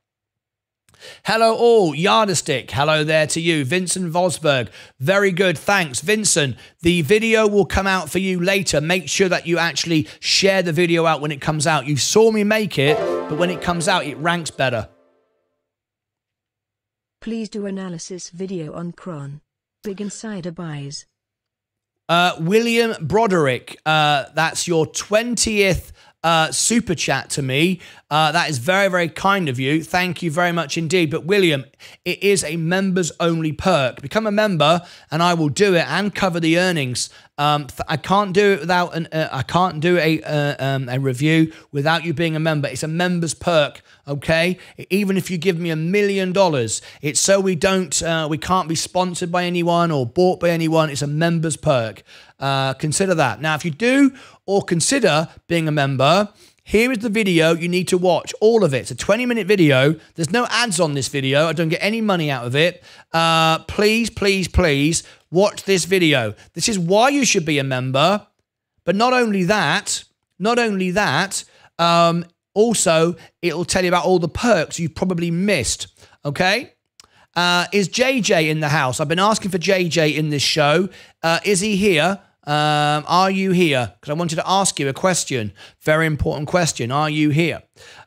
Hello all, Yardstick. Hello there to you, Vincent Vosberg. Very good, thanks, Vincent. The video will come out for you later. Make sure that you actually share the video out when it comes out. You saw me make it, but when it comes out, it ranks better. Please do analysis video on Cron. Big insider buys. Uh, William Broderick, uh, that's your 20th uh, super chat to me. Uh, that is very, very kind of you. Thank you very much indeed. But William, it is a members only perk. Become a member, and I will do it and cover the earnings. Um, I can't do it without an. Uh, I can't do a uh, um, a review without you being a member. It's a members perk. Okay, even if you give me a million dollars, it's so we don't. Uh, we can't be sponsored by anyone or bought by anyone. It's a members perk. Uh, consider that. Now, if you do or consider being a member, here is the video you need to watch, all of it. It's a 20 minute video. There's no ads on this video. I don't get any money out of it. Uh, please, please, please watch this video. This is why you should be a member. But not only that, not only that, Um, also, it'll tell you about all the perks you've probably missed. Okay. Uh, is JJ in the house? I've been asking for JJ in this show. Uh, is he here? Um, are you here? Because I wanted to ask you a question. Very important question. Are you here?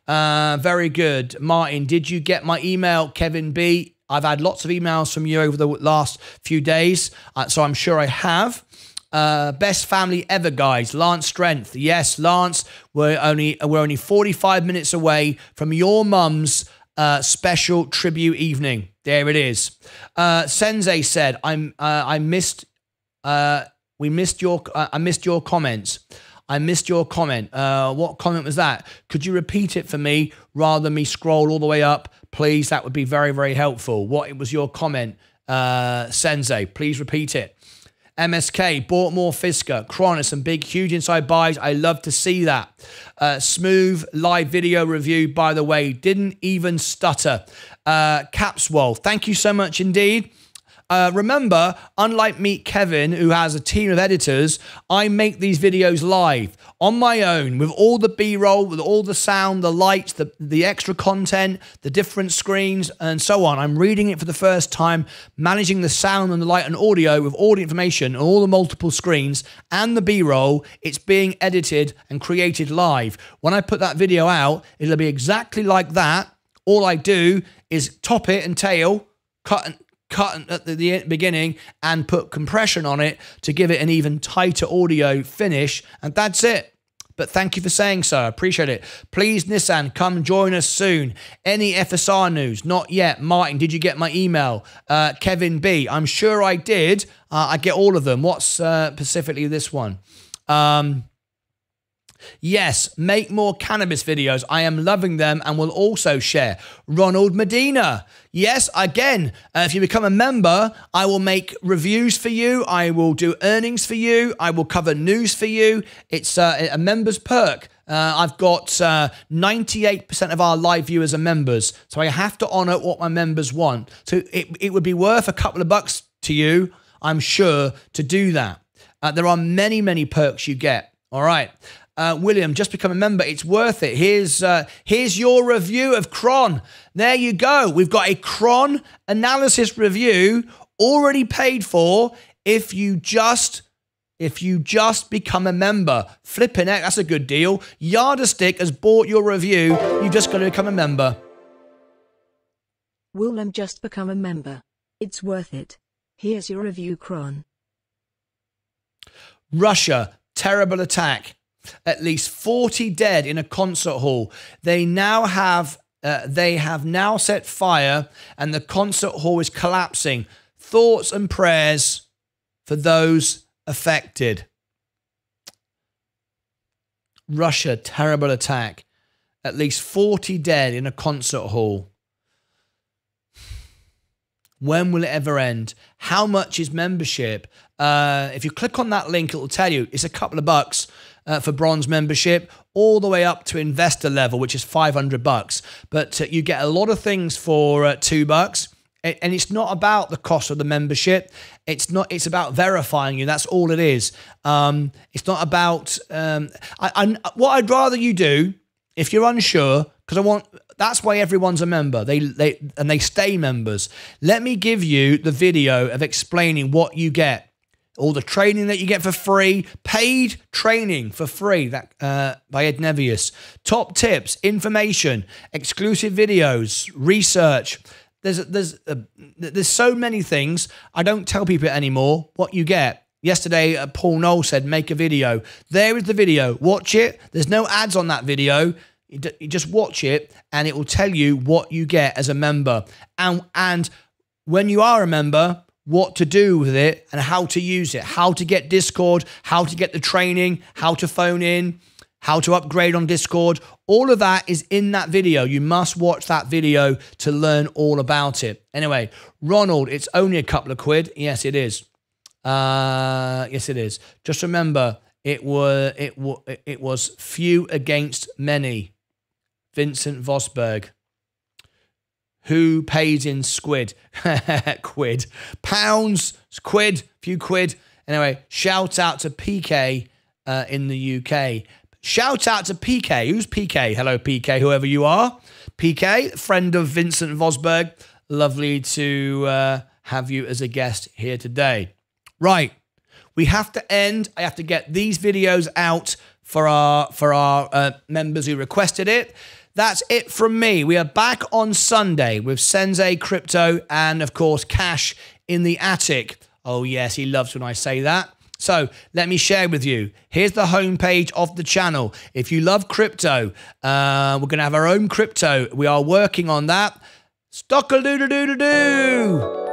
Uh, very good. Martyn, did you get my email, Kevin B? I've had lots of emails from you over the last few days, uh, so I'm sure I have. Uh, best family ever, guys. Lance Strength. Yes, Lance. We're only we're only 45 minutes away from your mum's uh, special tribute evening. There it is. Uh, Sensei said, "I'm uh, I missed uh, we missed your uh, I missed your comments." I missed your comment. Uh, what comment was that? Could you repeat it for me rather than me scroll all the way up? Please, that would be very, very helpful. What it was your comment, uh, Sensei? Please repeat it. MSK, bought more Fisker, Cronos, some big, huge inside buys. I love to see that. Uh, smooth live video review, by the way, didn't even stutter. Uh, Capswell, thank you so much indeed. Uh, remember, unlike Meet Kevin, who has a team of editors, I make these videos live on my own with all the B roll, with all the sound, the lights, the, the extra content, the different screens, and so on. I'm reading it for the first time, managing the sound and the light and audio with all the information and all the multiple screens and the B roll. It's being edited and created live. When I put that video out, it'll be exactly like that. All I do is top it and tail, cut and cut at the beginning and put compression on it to give it an even tighter audio finish. And that's it. But thank you for saying so. I appreciate it. Please, Nissan, come join us soon. Any FSR news? Not yet. Martyn, did you get my email? Uh, Kevin B, I'm sure I did. Uh, I get all of them. What's uh, specifically this one? Um, Yes, make more cannabis videos. I am loving them and will also share. Ronald Medina. Yes, again, uh, if you become a member, I will make reviews for you. I will do earnings for you. I will cover news for you. It's uh, a member's perk. Uh, I've got 98% uh, of our live viewers are members. So I have to honor what my members want. So it, it would be worth a couple of bucks to you, I'm sure, to do that. Uh, there are many, many perks you get. All right uh, William, just become a member. It's worth it. Here's uh, here's your review of Cron. There you go. We've got a Cron analysis review already paid for. If you just if you just become a member, flipping it, that's a good deal. Yardstick has bought your review. You've just got to become a member. William just become a member. It's worth it. Here's your review, Cron. Russia, terrible attack at least 40 dead in a concert hall. They now have uh, they have now set fire and the concert hall is collapsing. Thoughts and prayers for those affected. Russia, terrible attack. At least 40 dead in a concert hall. When will it ever end? How much is membership? Uh, if you click on that link, it will tell you it's a couple of bucks uh, for bronze membership, all the way up to investor level, which is 500 bucks. But uh, you get a lot of things for uh, two bucks. And it's not about the cost of the membership. It's not. It's about verifying you. That's all it is. Um, it's not about. Um, I, I, what I'd rather you do, if you're unsure, because I want. That's why everyone's a member. They they and they stay members. Let me give you the video of explaining what you get all the training that you get for free, paid training for free that uh, by Ed Nevius, top tips, information, exclusive videos, research. There's there's uh, there's so many things. I don't tell people anymore what you get. Yesterday, uh, Paul Knoll said, make a video. There is the video. Watch it. There's no ads on that video. You, you just watch it, and it will tell you what you get as a member. And and when you are a member, what to do with it and how to use it, how to get Discord, how to get the training, how to phone in, how to upgrade on Discord. All of that is in that video. You must watch that video to learn all about it. Anyway, Ronald, it's only a couple of quid. Yes, it is. Uh, yes, it is. Just remember, it were it it was few against many. Vincent Vosberg. Who pays in squid? quid. Pounds, quid, few quid. Anyway, shout out to PK uh, in the UK. shout out to PK. Who's PK? Hello, PK, whoever you are. PK, friend of Vincent Vosberg. Lovely to uh, have you as a guest here today. Right, we have to end. I have to get these videos out for our for our uh, members who requested it. That's it from me. We are back on Sunday with Sensei Crypto and of course Cash in the attic. Oh yes, he loves when I say that. So let me share with you. Here's the homepage of the channel. If you love crypto, uh, we're going to have our own crypto. We are working on that. Doo doo doo.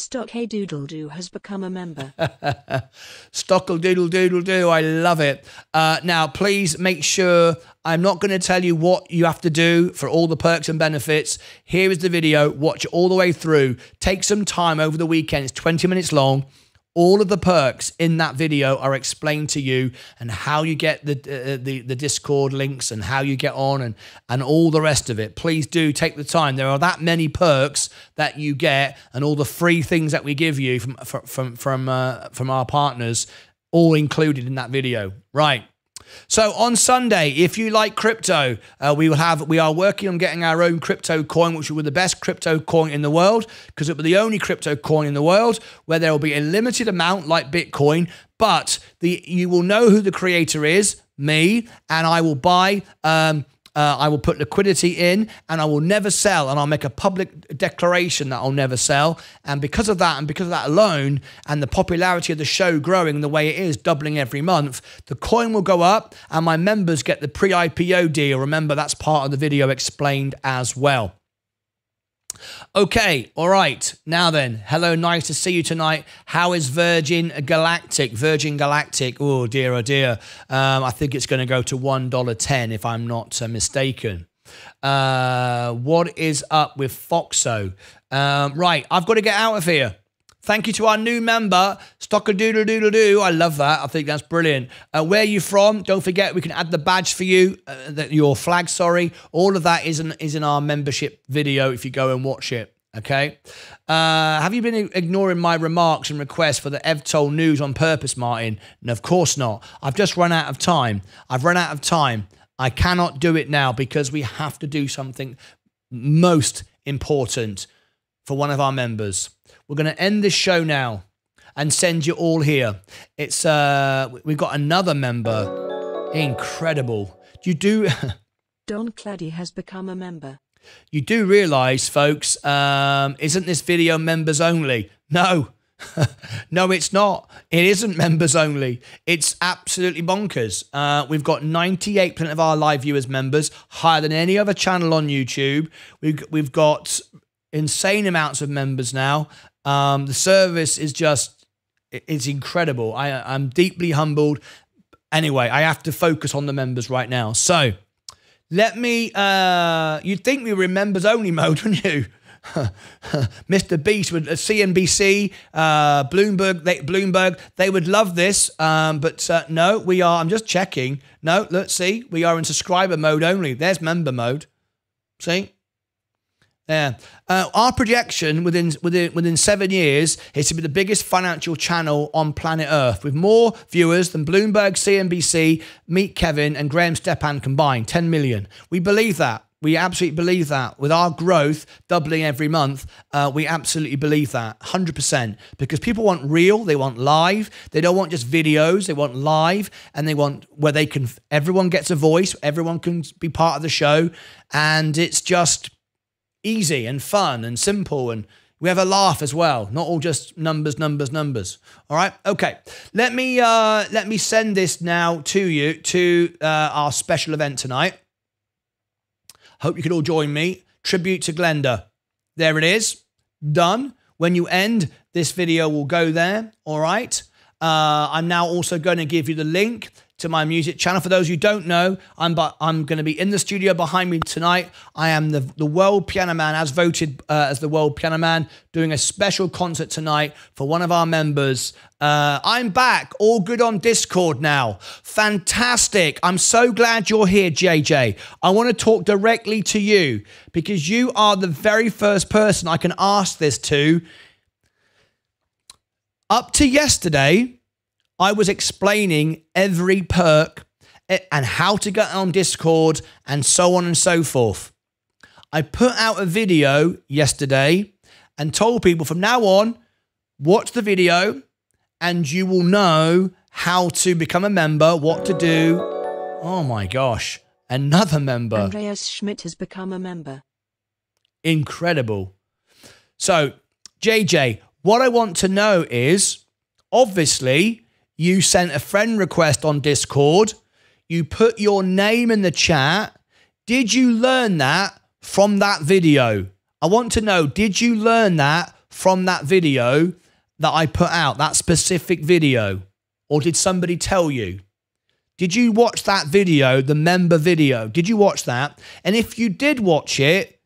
Stock Hey Doodle Doo has become a member. Stockle doodle doodle doo. I love it. Uh, now, please make sure I'm not going to tell you what you have to do for all the perks and benefits. Here is the video. Watch all the way through. Take some time over the weekend. It's 20 minutes long. All of the perks in that video are explained to you and how you get the, uh, the the Discord links and how you get on and and all the rest of it. Please do take the time. There are that many perks that you get and all the free things that we give you from from from uh, from our partners, all included in that video. Right. So on Sunday, if you like crypto, uh, we will have we are working on getting our own crypto coin, which will be the best crypto coin in the world, because it will be the only crypto coin in the world where there will be a limited amount like Bitcoin, but the you will know who the creator is, me, and I will buy. Um, uh, I will put liquidity in and I will never sell. And I'll make a public declaration that I'll never sell. And because of that, and because of that alone, and the popularity of the show growing the way it is, doubling every month, the coin will go up and my members get the pre IPO deal. Remember, that's part of the video explained as well. Okay, all right. Now then, hello, nice to see you tonight. How is Virgin Galactic? Virgin Galactic, oh dear, oh dear. Um, I think it's going to go to $1.10 if I'm not uh, mistaken. Uh, what is up with Foxo? Um, right, I've got to get out of here. Thank you to our new member, Stocker Doodle Doodle Doo. I love that. I think that's brilliant. Uh, where are you from? Don't forget, we can add the badge for you, uh, the, your flag, sorry. All of that is in, is in our membership video if you go and watch it. Okay. Uh, have you been ignoring my remarks and requests for the EVTOL news on purpose, Martyn? No, of course not. I've just run out of time. I've run out of time. I cannot do it now because we have to do something most important for one of our members. We're going to end this show now and send you all here. It's uh we've got another member. Incredible. You do Don Claddy has become a member. you do realize folks um isn't this video members only? No. no, it's not. It isn't members only. It's absolutely bonkers. Uh, we've got 98% of our live viewers members, higher than any other channel on YouTube. We've, we've got insane amounts of members now. Um, the service is just it's incredible. I, I'm deeply humbled. Anyway, I have to focus on the members right now. So let me. Uh, you'd think we were in members only mode, wouldn't you? Mr. Beast with uh, CNBC, uh, Bloomberg, they, Bloomberg, they would love this, um, but uh, no, we are. I'm just checking. No, let's see, we are in subscriber mode only. There's member mode. See, yeah. Uh, our projection within within within seven years is to be the biggest financial channel on planet Earth, with more viewers than Bloomberg, CNBC, Meet Kevin, and Graham Stephan combined. 10 million. We believe that. We absolutely believe that. With our growth doubling every month, uh, we absolutely believe that 100%. Because people want real, they want live, they don't want just videos, they want live, and they want where they can, everyone gets a voice, everyone can be part of the show, and it's just easy and fun and simple and we have a laugh as well. Not all just numbers numbers numbers. All right? Okay. Let me uh let me send this now to you to uh, our special event tonight. Hope you can all join me. Tribute to glenda. There it is. Done. When you end this video will go there. All right? Uh, i'm now also going to give you the link to my music channel. For those who don't know, I'm but I'm going to be in the studio behind me tonight. I am the the World Piano Man, as voted uh, as the World Piano Man, doing a special concert tonight for one of our members. Uh, I'm back, all good on Discord now. Fantastic! I'm so glad you're here, JJ. I want to talk directly to you because you are the very first person I can ask this to. Up to yesterday, I was explaining every perk eh, and how to get on Discord and so on and so forth. I put out a video yesterday and told people from now on, watch the video and you will know how to become a member, what to do. Oh my gosh, another member. Andreas Schmidt has become a member. Incredible. So, JJ, what I want to know is obviously you sent a friend request on Discord, you put your name in the chat. Did you learn that from that video? I want to know, did you learn that from that video that I put out, that specific video? Or did somebody tell you? Did you watch that video, the member video? Did you watch that? And if you did watch it,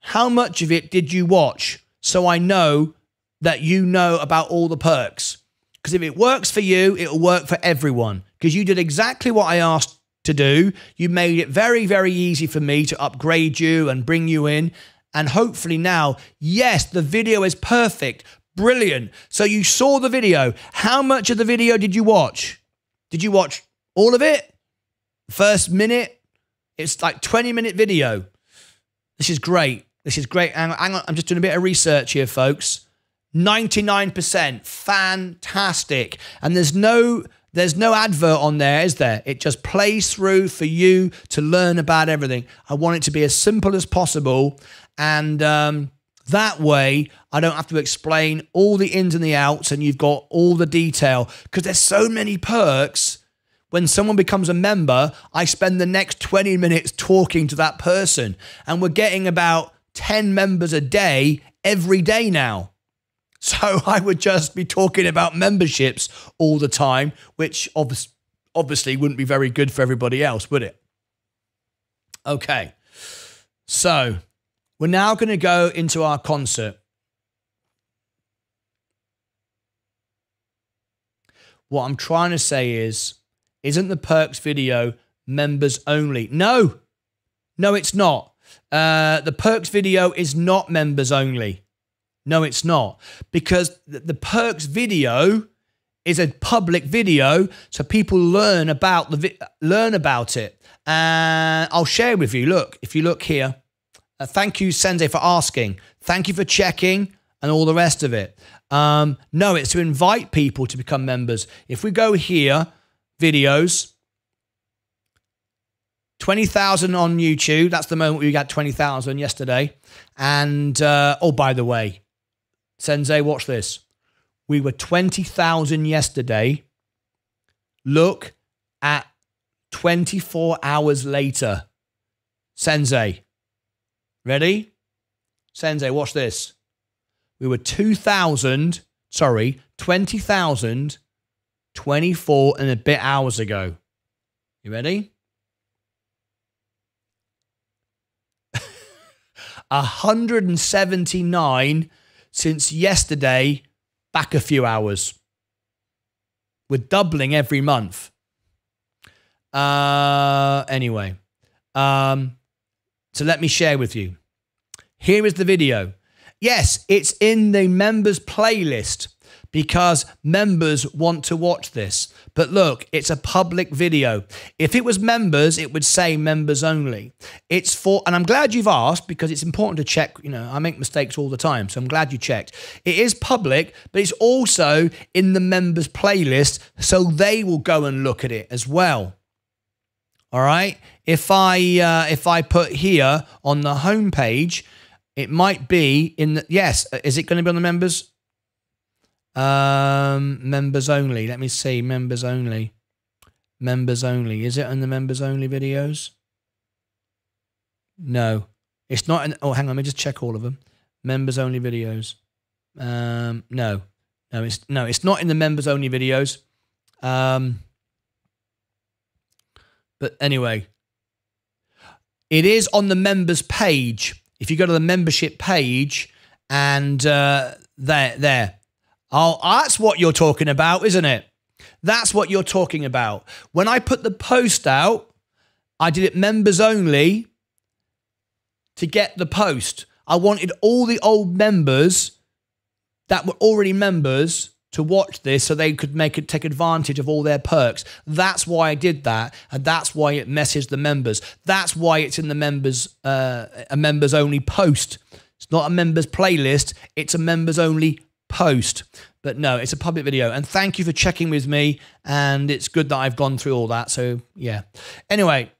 how much of it did you watch? So I know that you know about all the perks. Because if it works for you, it'll work for everyone. Because you did exactly what I asked to do. You made it very, very easy for me to upgrade you and bring you in. And hopefully now, yes, the video is perfect, brilliant. So you saw the video. How much of the video did you watch? Did you watch all of it? First minute? It's like 20 minute video. This is great. This is great. Hang on, hang on. I'm just doing a bit of research here, folks. 99% fantastic. And there's no there's no advert on there, is there? It just plays through for you to learn about everything. I want it to be as simple as possible. And um, that way, I don't have to explain all the ins and the outs, and you've got all the detail. Because there's so many perks. When someone becomes a member, I spend the next 20 minutes talking to that person. And we're getting about 10 members a day every day now. So I would just be talking about memberships all the time, which obviously obviously wouldn't be very good for everybody else, would it? Okay. So we're now going to go into our concert. What I'm trying to say is, isn't the perks video members only? No, no, it's not. Uh, the perks video is not members only. No, it's not. Because the perks video is a public video, so people learn about the learn about it. And I'll share with you. Look, if you look here, uh, thank you, Sensei, for asking. Thank you for checking and all the rest of it. Um, no, it's to invite people to become members. If we go here, videos, 20,000 on YouTube. That's the moment we got 20,000 yesterday. And, uh, oh, by the way, Sensei, watch this. We were 20,000 yesterday. Look at 24 hours later. Sensei, ready? Sensei, watch this. We were 2,000, sorry, 20,000 24 and a bit hours ago. You ready? 179 since yesterday, back a few hours. We're doubling every month. Uh, anyway, um, so let me share with you. Here is the video. Yes, it's in the members playlist because members want to watch this. But look, it's a public video. If it was members, it would say members only. It's for, and I'm glad you've asked because it's important to check. You know, I make mistakes all the time, so I'm glad you checked. It is public, but it's also in the members playlist, so they will go and look at it as well. All right. If I uh, if I put here on the homepage, it might be in the yes. Is it going to be on the members? Um, members only. Let me see. Members only. Members only. Is it on the members only videos? No, it's not. In, oh, hang on. Let me just check all of them. Members only videos. Um, no, no, it's no, it's not in the members only videos. Um, but anyway, it is on the members page. If you go to the membership page and uh, there, there, Oh, that's what you're talking about, isn't it? That's what you're talking about. When I put the post out, I did it members only to get the post. I wanted all the old members that were already members to watch this so they could make it take advantage of all their perks. That's why I did that, and that's why it messaged the members. That's why it's in the members uh, a members only post. It's not a members playlist. It's a members only post. But no, it's a public video. And thank you for checking with me. And it's good that I've gone through all that. So yeah. Anyway,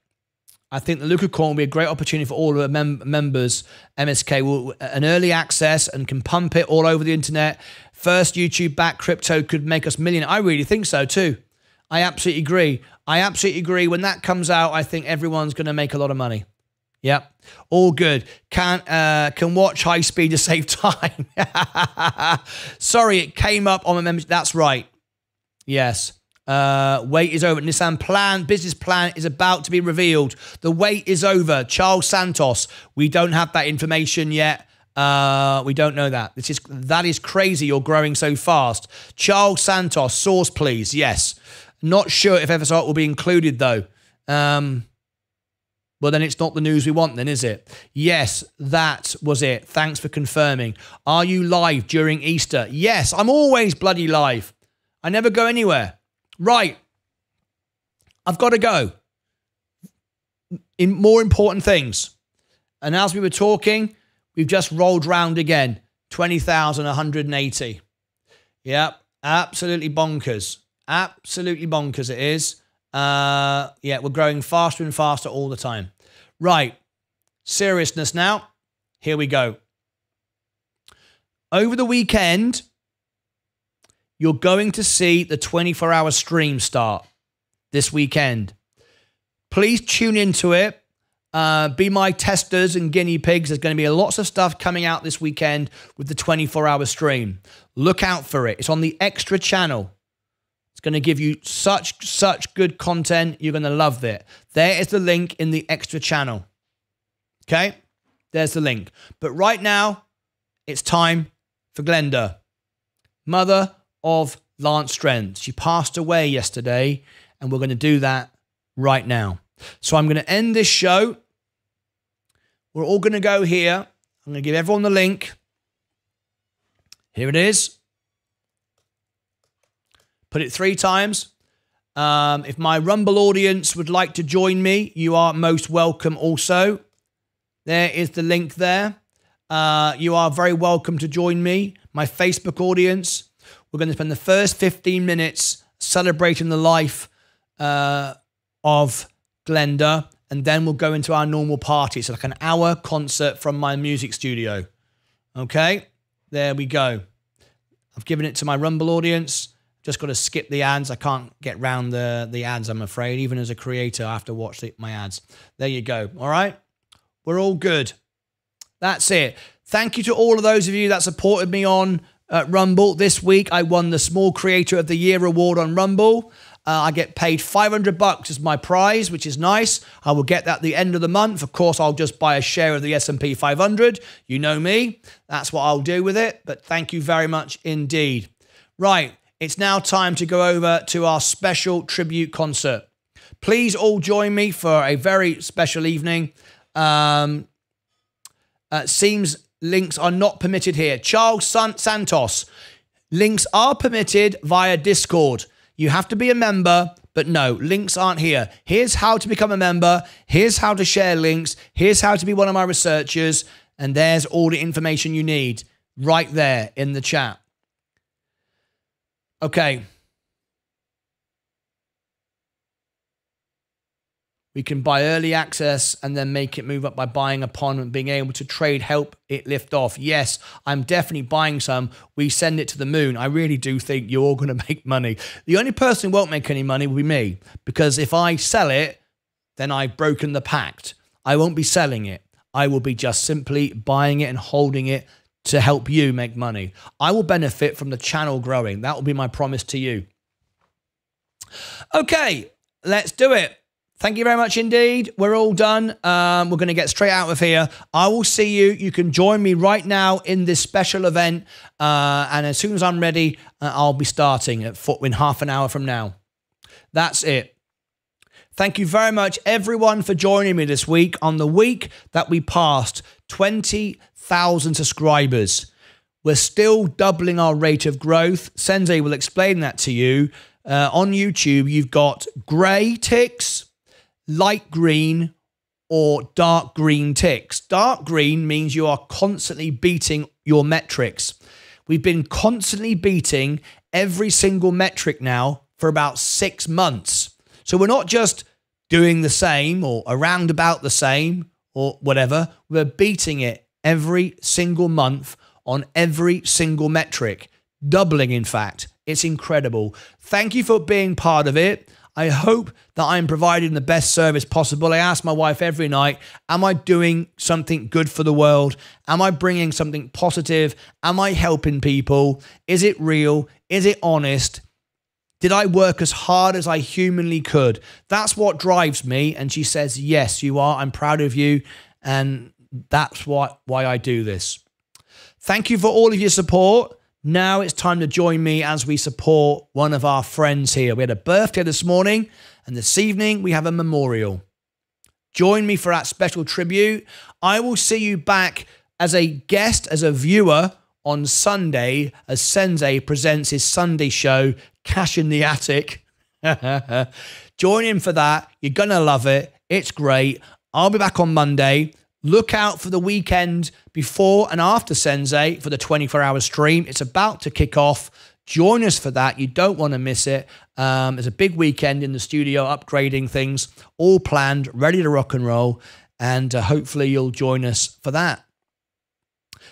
I think the Luca Corn will be a great opportunity for all of the mem- members. MSK will an early access and can pump it all over the internet. First YouTube back crypto could make us million. I really think so too. I absolutely agree. I absolutely agree. When that comes out, I think everyone's going to make a lot of money. Yep, all good. Can uh, can watch high speed to save time. Sorry, it came up on my membership. That's right. Yes. Uh, wait is over. Nissan plan, business plan is about to be revealed. The wait is over. Charles Santos. We don't have that information yet. Uh, we don't know that. This is that is crazy. You're growing so fast. Charles Santos, source please. Yes. Not sure if FSR will be included though. Um, well, then it's not the news we want, then, is it? Yes, that was it. Thanks for confirming. Are you live during Easter? Yes, I'm always bloody live. I never go anywhere. Right. I've got to go. In more important things. And as we were talking, we've just rolled round again 20,180. Yep, absolutely bonkers. Absolutely bonkers it is. Uh, yeah, we're growing faster and faster all the time. Right, seriousness now. Here we go. Over the weekend, you're going to see the 24 hour stream start this weekend. Please tune into it. Uh, be my testers and guinea pigs. There's going to be lots of stuff coming out this weekend with the 24 hour stream. Look out for it. It's on the extra channel. It's going to give you such, such good content. You're going to love it. There is the link in the extra channel. Okay? There's the link. But right now, it's time for Glenda, mother of Lance Strength. She passed away yesterday, and we're going to do that right now. So I'm going to end this show. We're all going to go here. I'm going to give everyone the link. Here it is put it three times. Um, if my Rumble audience would like to join me, you are most welcome also. There is the link there. Uh, you are very welcome to join me. My Facebook audience, we're going to spend the first 15 minutes celebrating the life uh, of Glenda, and then we'll go into our normal party. So, like an hour concert from my music studio. Okay, there we go. I've given it to my Rumble audience. Just got to skip the ads. I can't get round the, the ads, I'm afraid. Even as a creator, I have to watch the, my ads. There you go. All right. We're all good. That's it. Thank you to all of those of you that supported me on uh, Rumble. This week, I won the Small Creator of the Year award on Rumble. Uh, I get paid 500 bucks as my prize, which is nice. I will get that at the end of the month. Of course, I'll just buy a share of the S&P 500. You know me. That's what I'll do with it. But thank you very much indeed. Right. It's now time to go over to our special tribute concert. Please all join me for a very special evening. Um, uh, seems links are not permitted here. Charles San- Santos, links are permitted via Discord. You have to be a member, but no, links aren't here. Here's how to become a member. Here's how to share links. Here's how to be one of my researchers. And there's all the information you need right there in the chat. Okay. We can buy early access and then make it move up by buying upon and being able to trade, help it lift off. Yes, I'm definitely buying some. We send it to the moon. I really do think you're all going to make money. The only person who won't make any money will be me because if I sell it, then I've broken the pact. I won't be selling it. I will be just simply buying it and holding it to help you make money. I will benefit from the channel growing. That will be my promise to you. Okay, let's do it. Thank you very much indeed. We're all done. Um, we're going to get straight out of here. I will see you. You can join me right now in this special event. Uh, and as soon as I'm ready, uh, I'll be starting at foot in half an hour from now. That's it. Thank you very much, everyone, for joining me this week on the week that we passed 20 thousand subscribers. We're still doubling our rate of growth. Sensei will explain that to you. Uh, on YouTube, you've got grey ticks, light green, or dark green ticks. Dark green means you are constantly beating your metrics. We've been constantly beating every single metric now for about six months. So we're not just doing the same or around about the same or whatever. We're beating it every single month on every single metric, doubling, in fact. It's incredible. Thank you for being part of it. I hope that I'm providing the best service possible. I ask my wife every night, Am I doing something good for the world? Am I bringing something positive? Am I helping people? Is it real? Is it honest? Did I work as hard as I humanly could? That's what drives me. And she says, Yes, you are. I'm proud of you. And that's why, why I do this. Thank you for all of your support. Now it's time to join me as we support one of our friends here. We had a birthday this morning, and this evening we have a memorial. Join me for that special tribute. I will see you back as a guest, as a viewer on Sunday, as Sensei presents his Sunday show, Cash in the Attic. Join in for that. You're going to love it. It's great. I'll be back on Monday. Look out for the weekend before and after Sensei for the 24 hour stream. It's about to kick off. Join us for that. You don't want to miss it. Um, there's a big weekend in the studio, upgrading things, all planned, ready to rock and roll. And uh, hopefully you'll join us for that.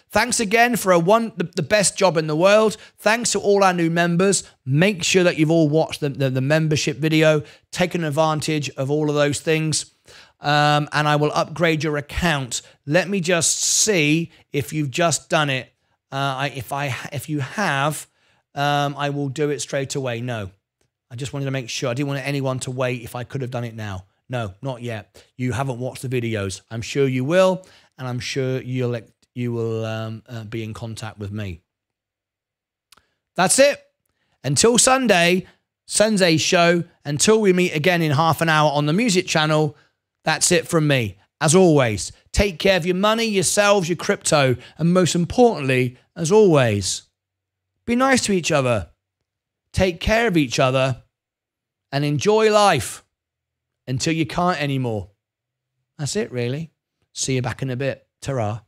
Thanks again for a one the, the, best job in the world. Thanks to all our new members. Make sure that you've all watched the, the, the membership video, taken advantage of all of those things um, and I will upgrade your account. Let me just see if you've just done it. Uh, I, if I if you have, um, I will do it straight away. No, I just wanted to make sure. I didn't want anyone to wait if I could have done it now. No, not yet. You haven't watched the videos. I'm sure you will, and I'm sure you'll you will um, uh, be in contact with me. That's it. Until Sunday, Sensei show. Until we meet again in half an hour on the music channel. That's it from me. As always, take care of your money, yourselves, your crypto, and most importantly, as always, be nice to each other, take care of each other, and enjoy life until you can't anymore. That's it, really. See you back in a bit. Ta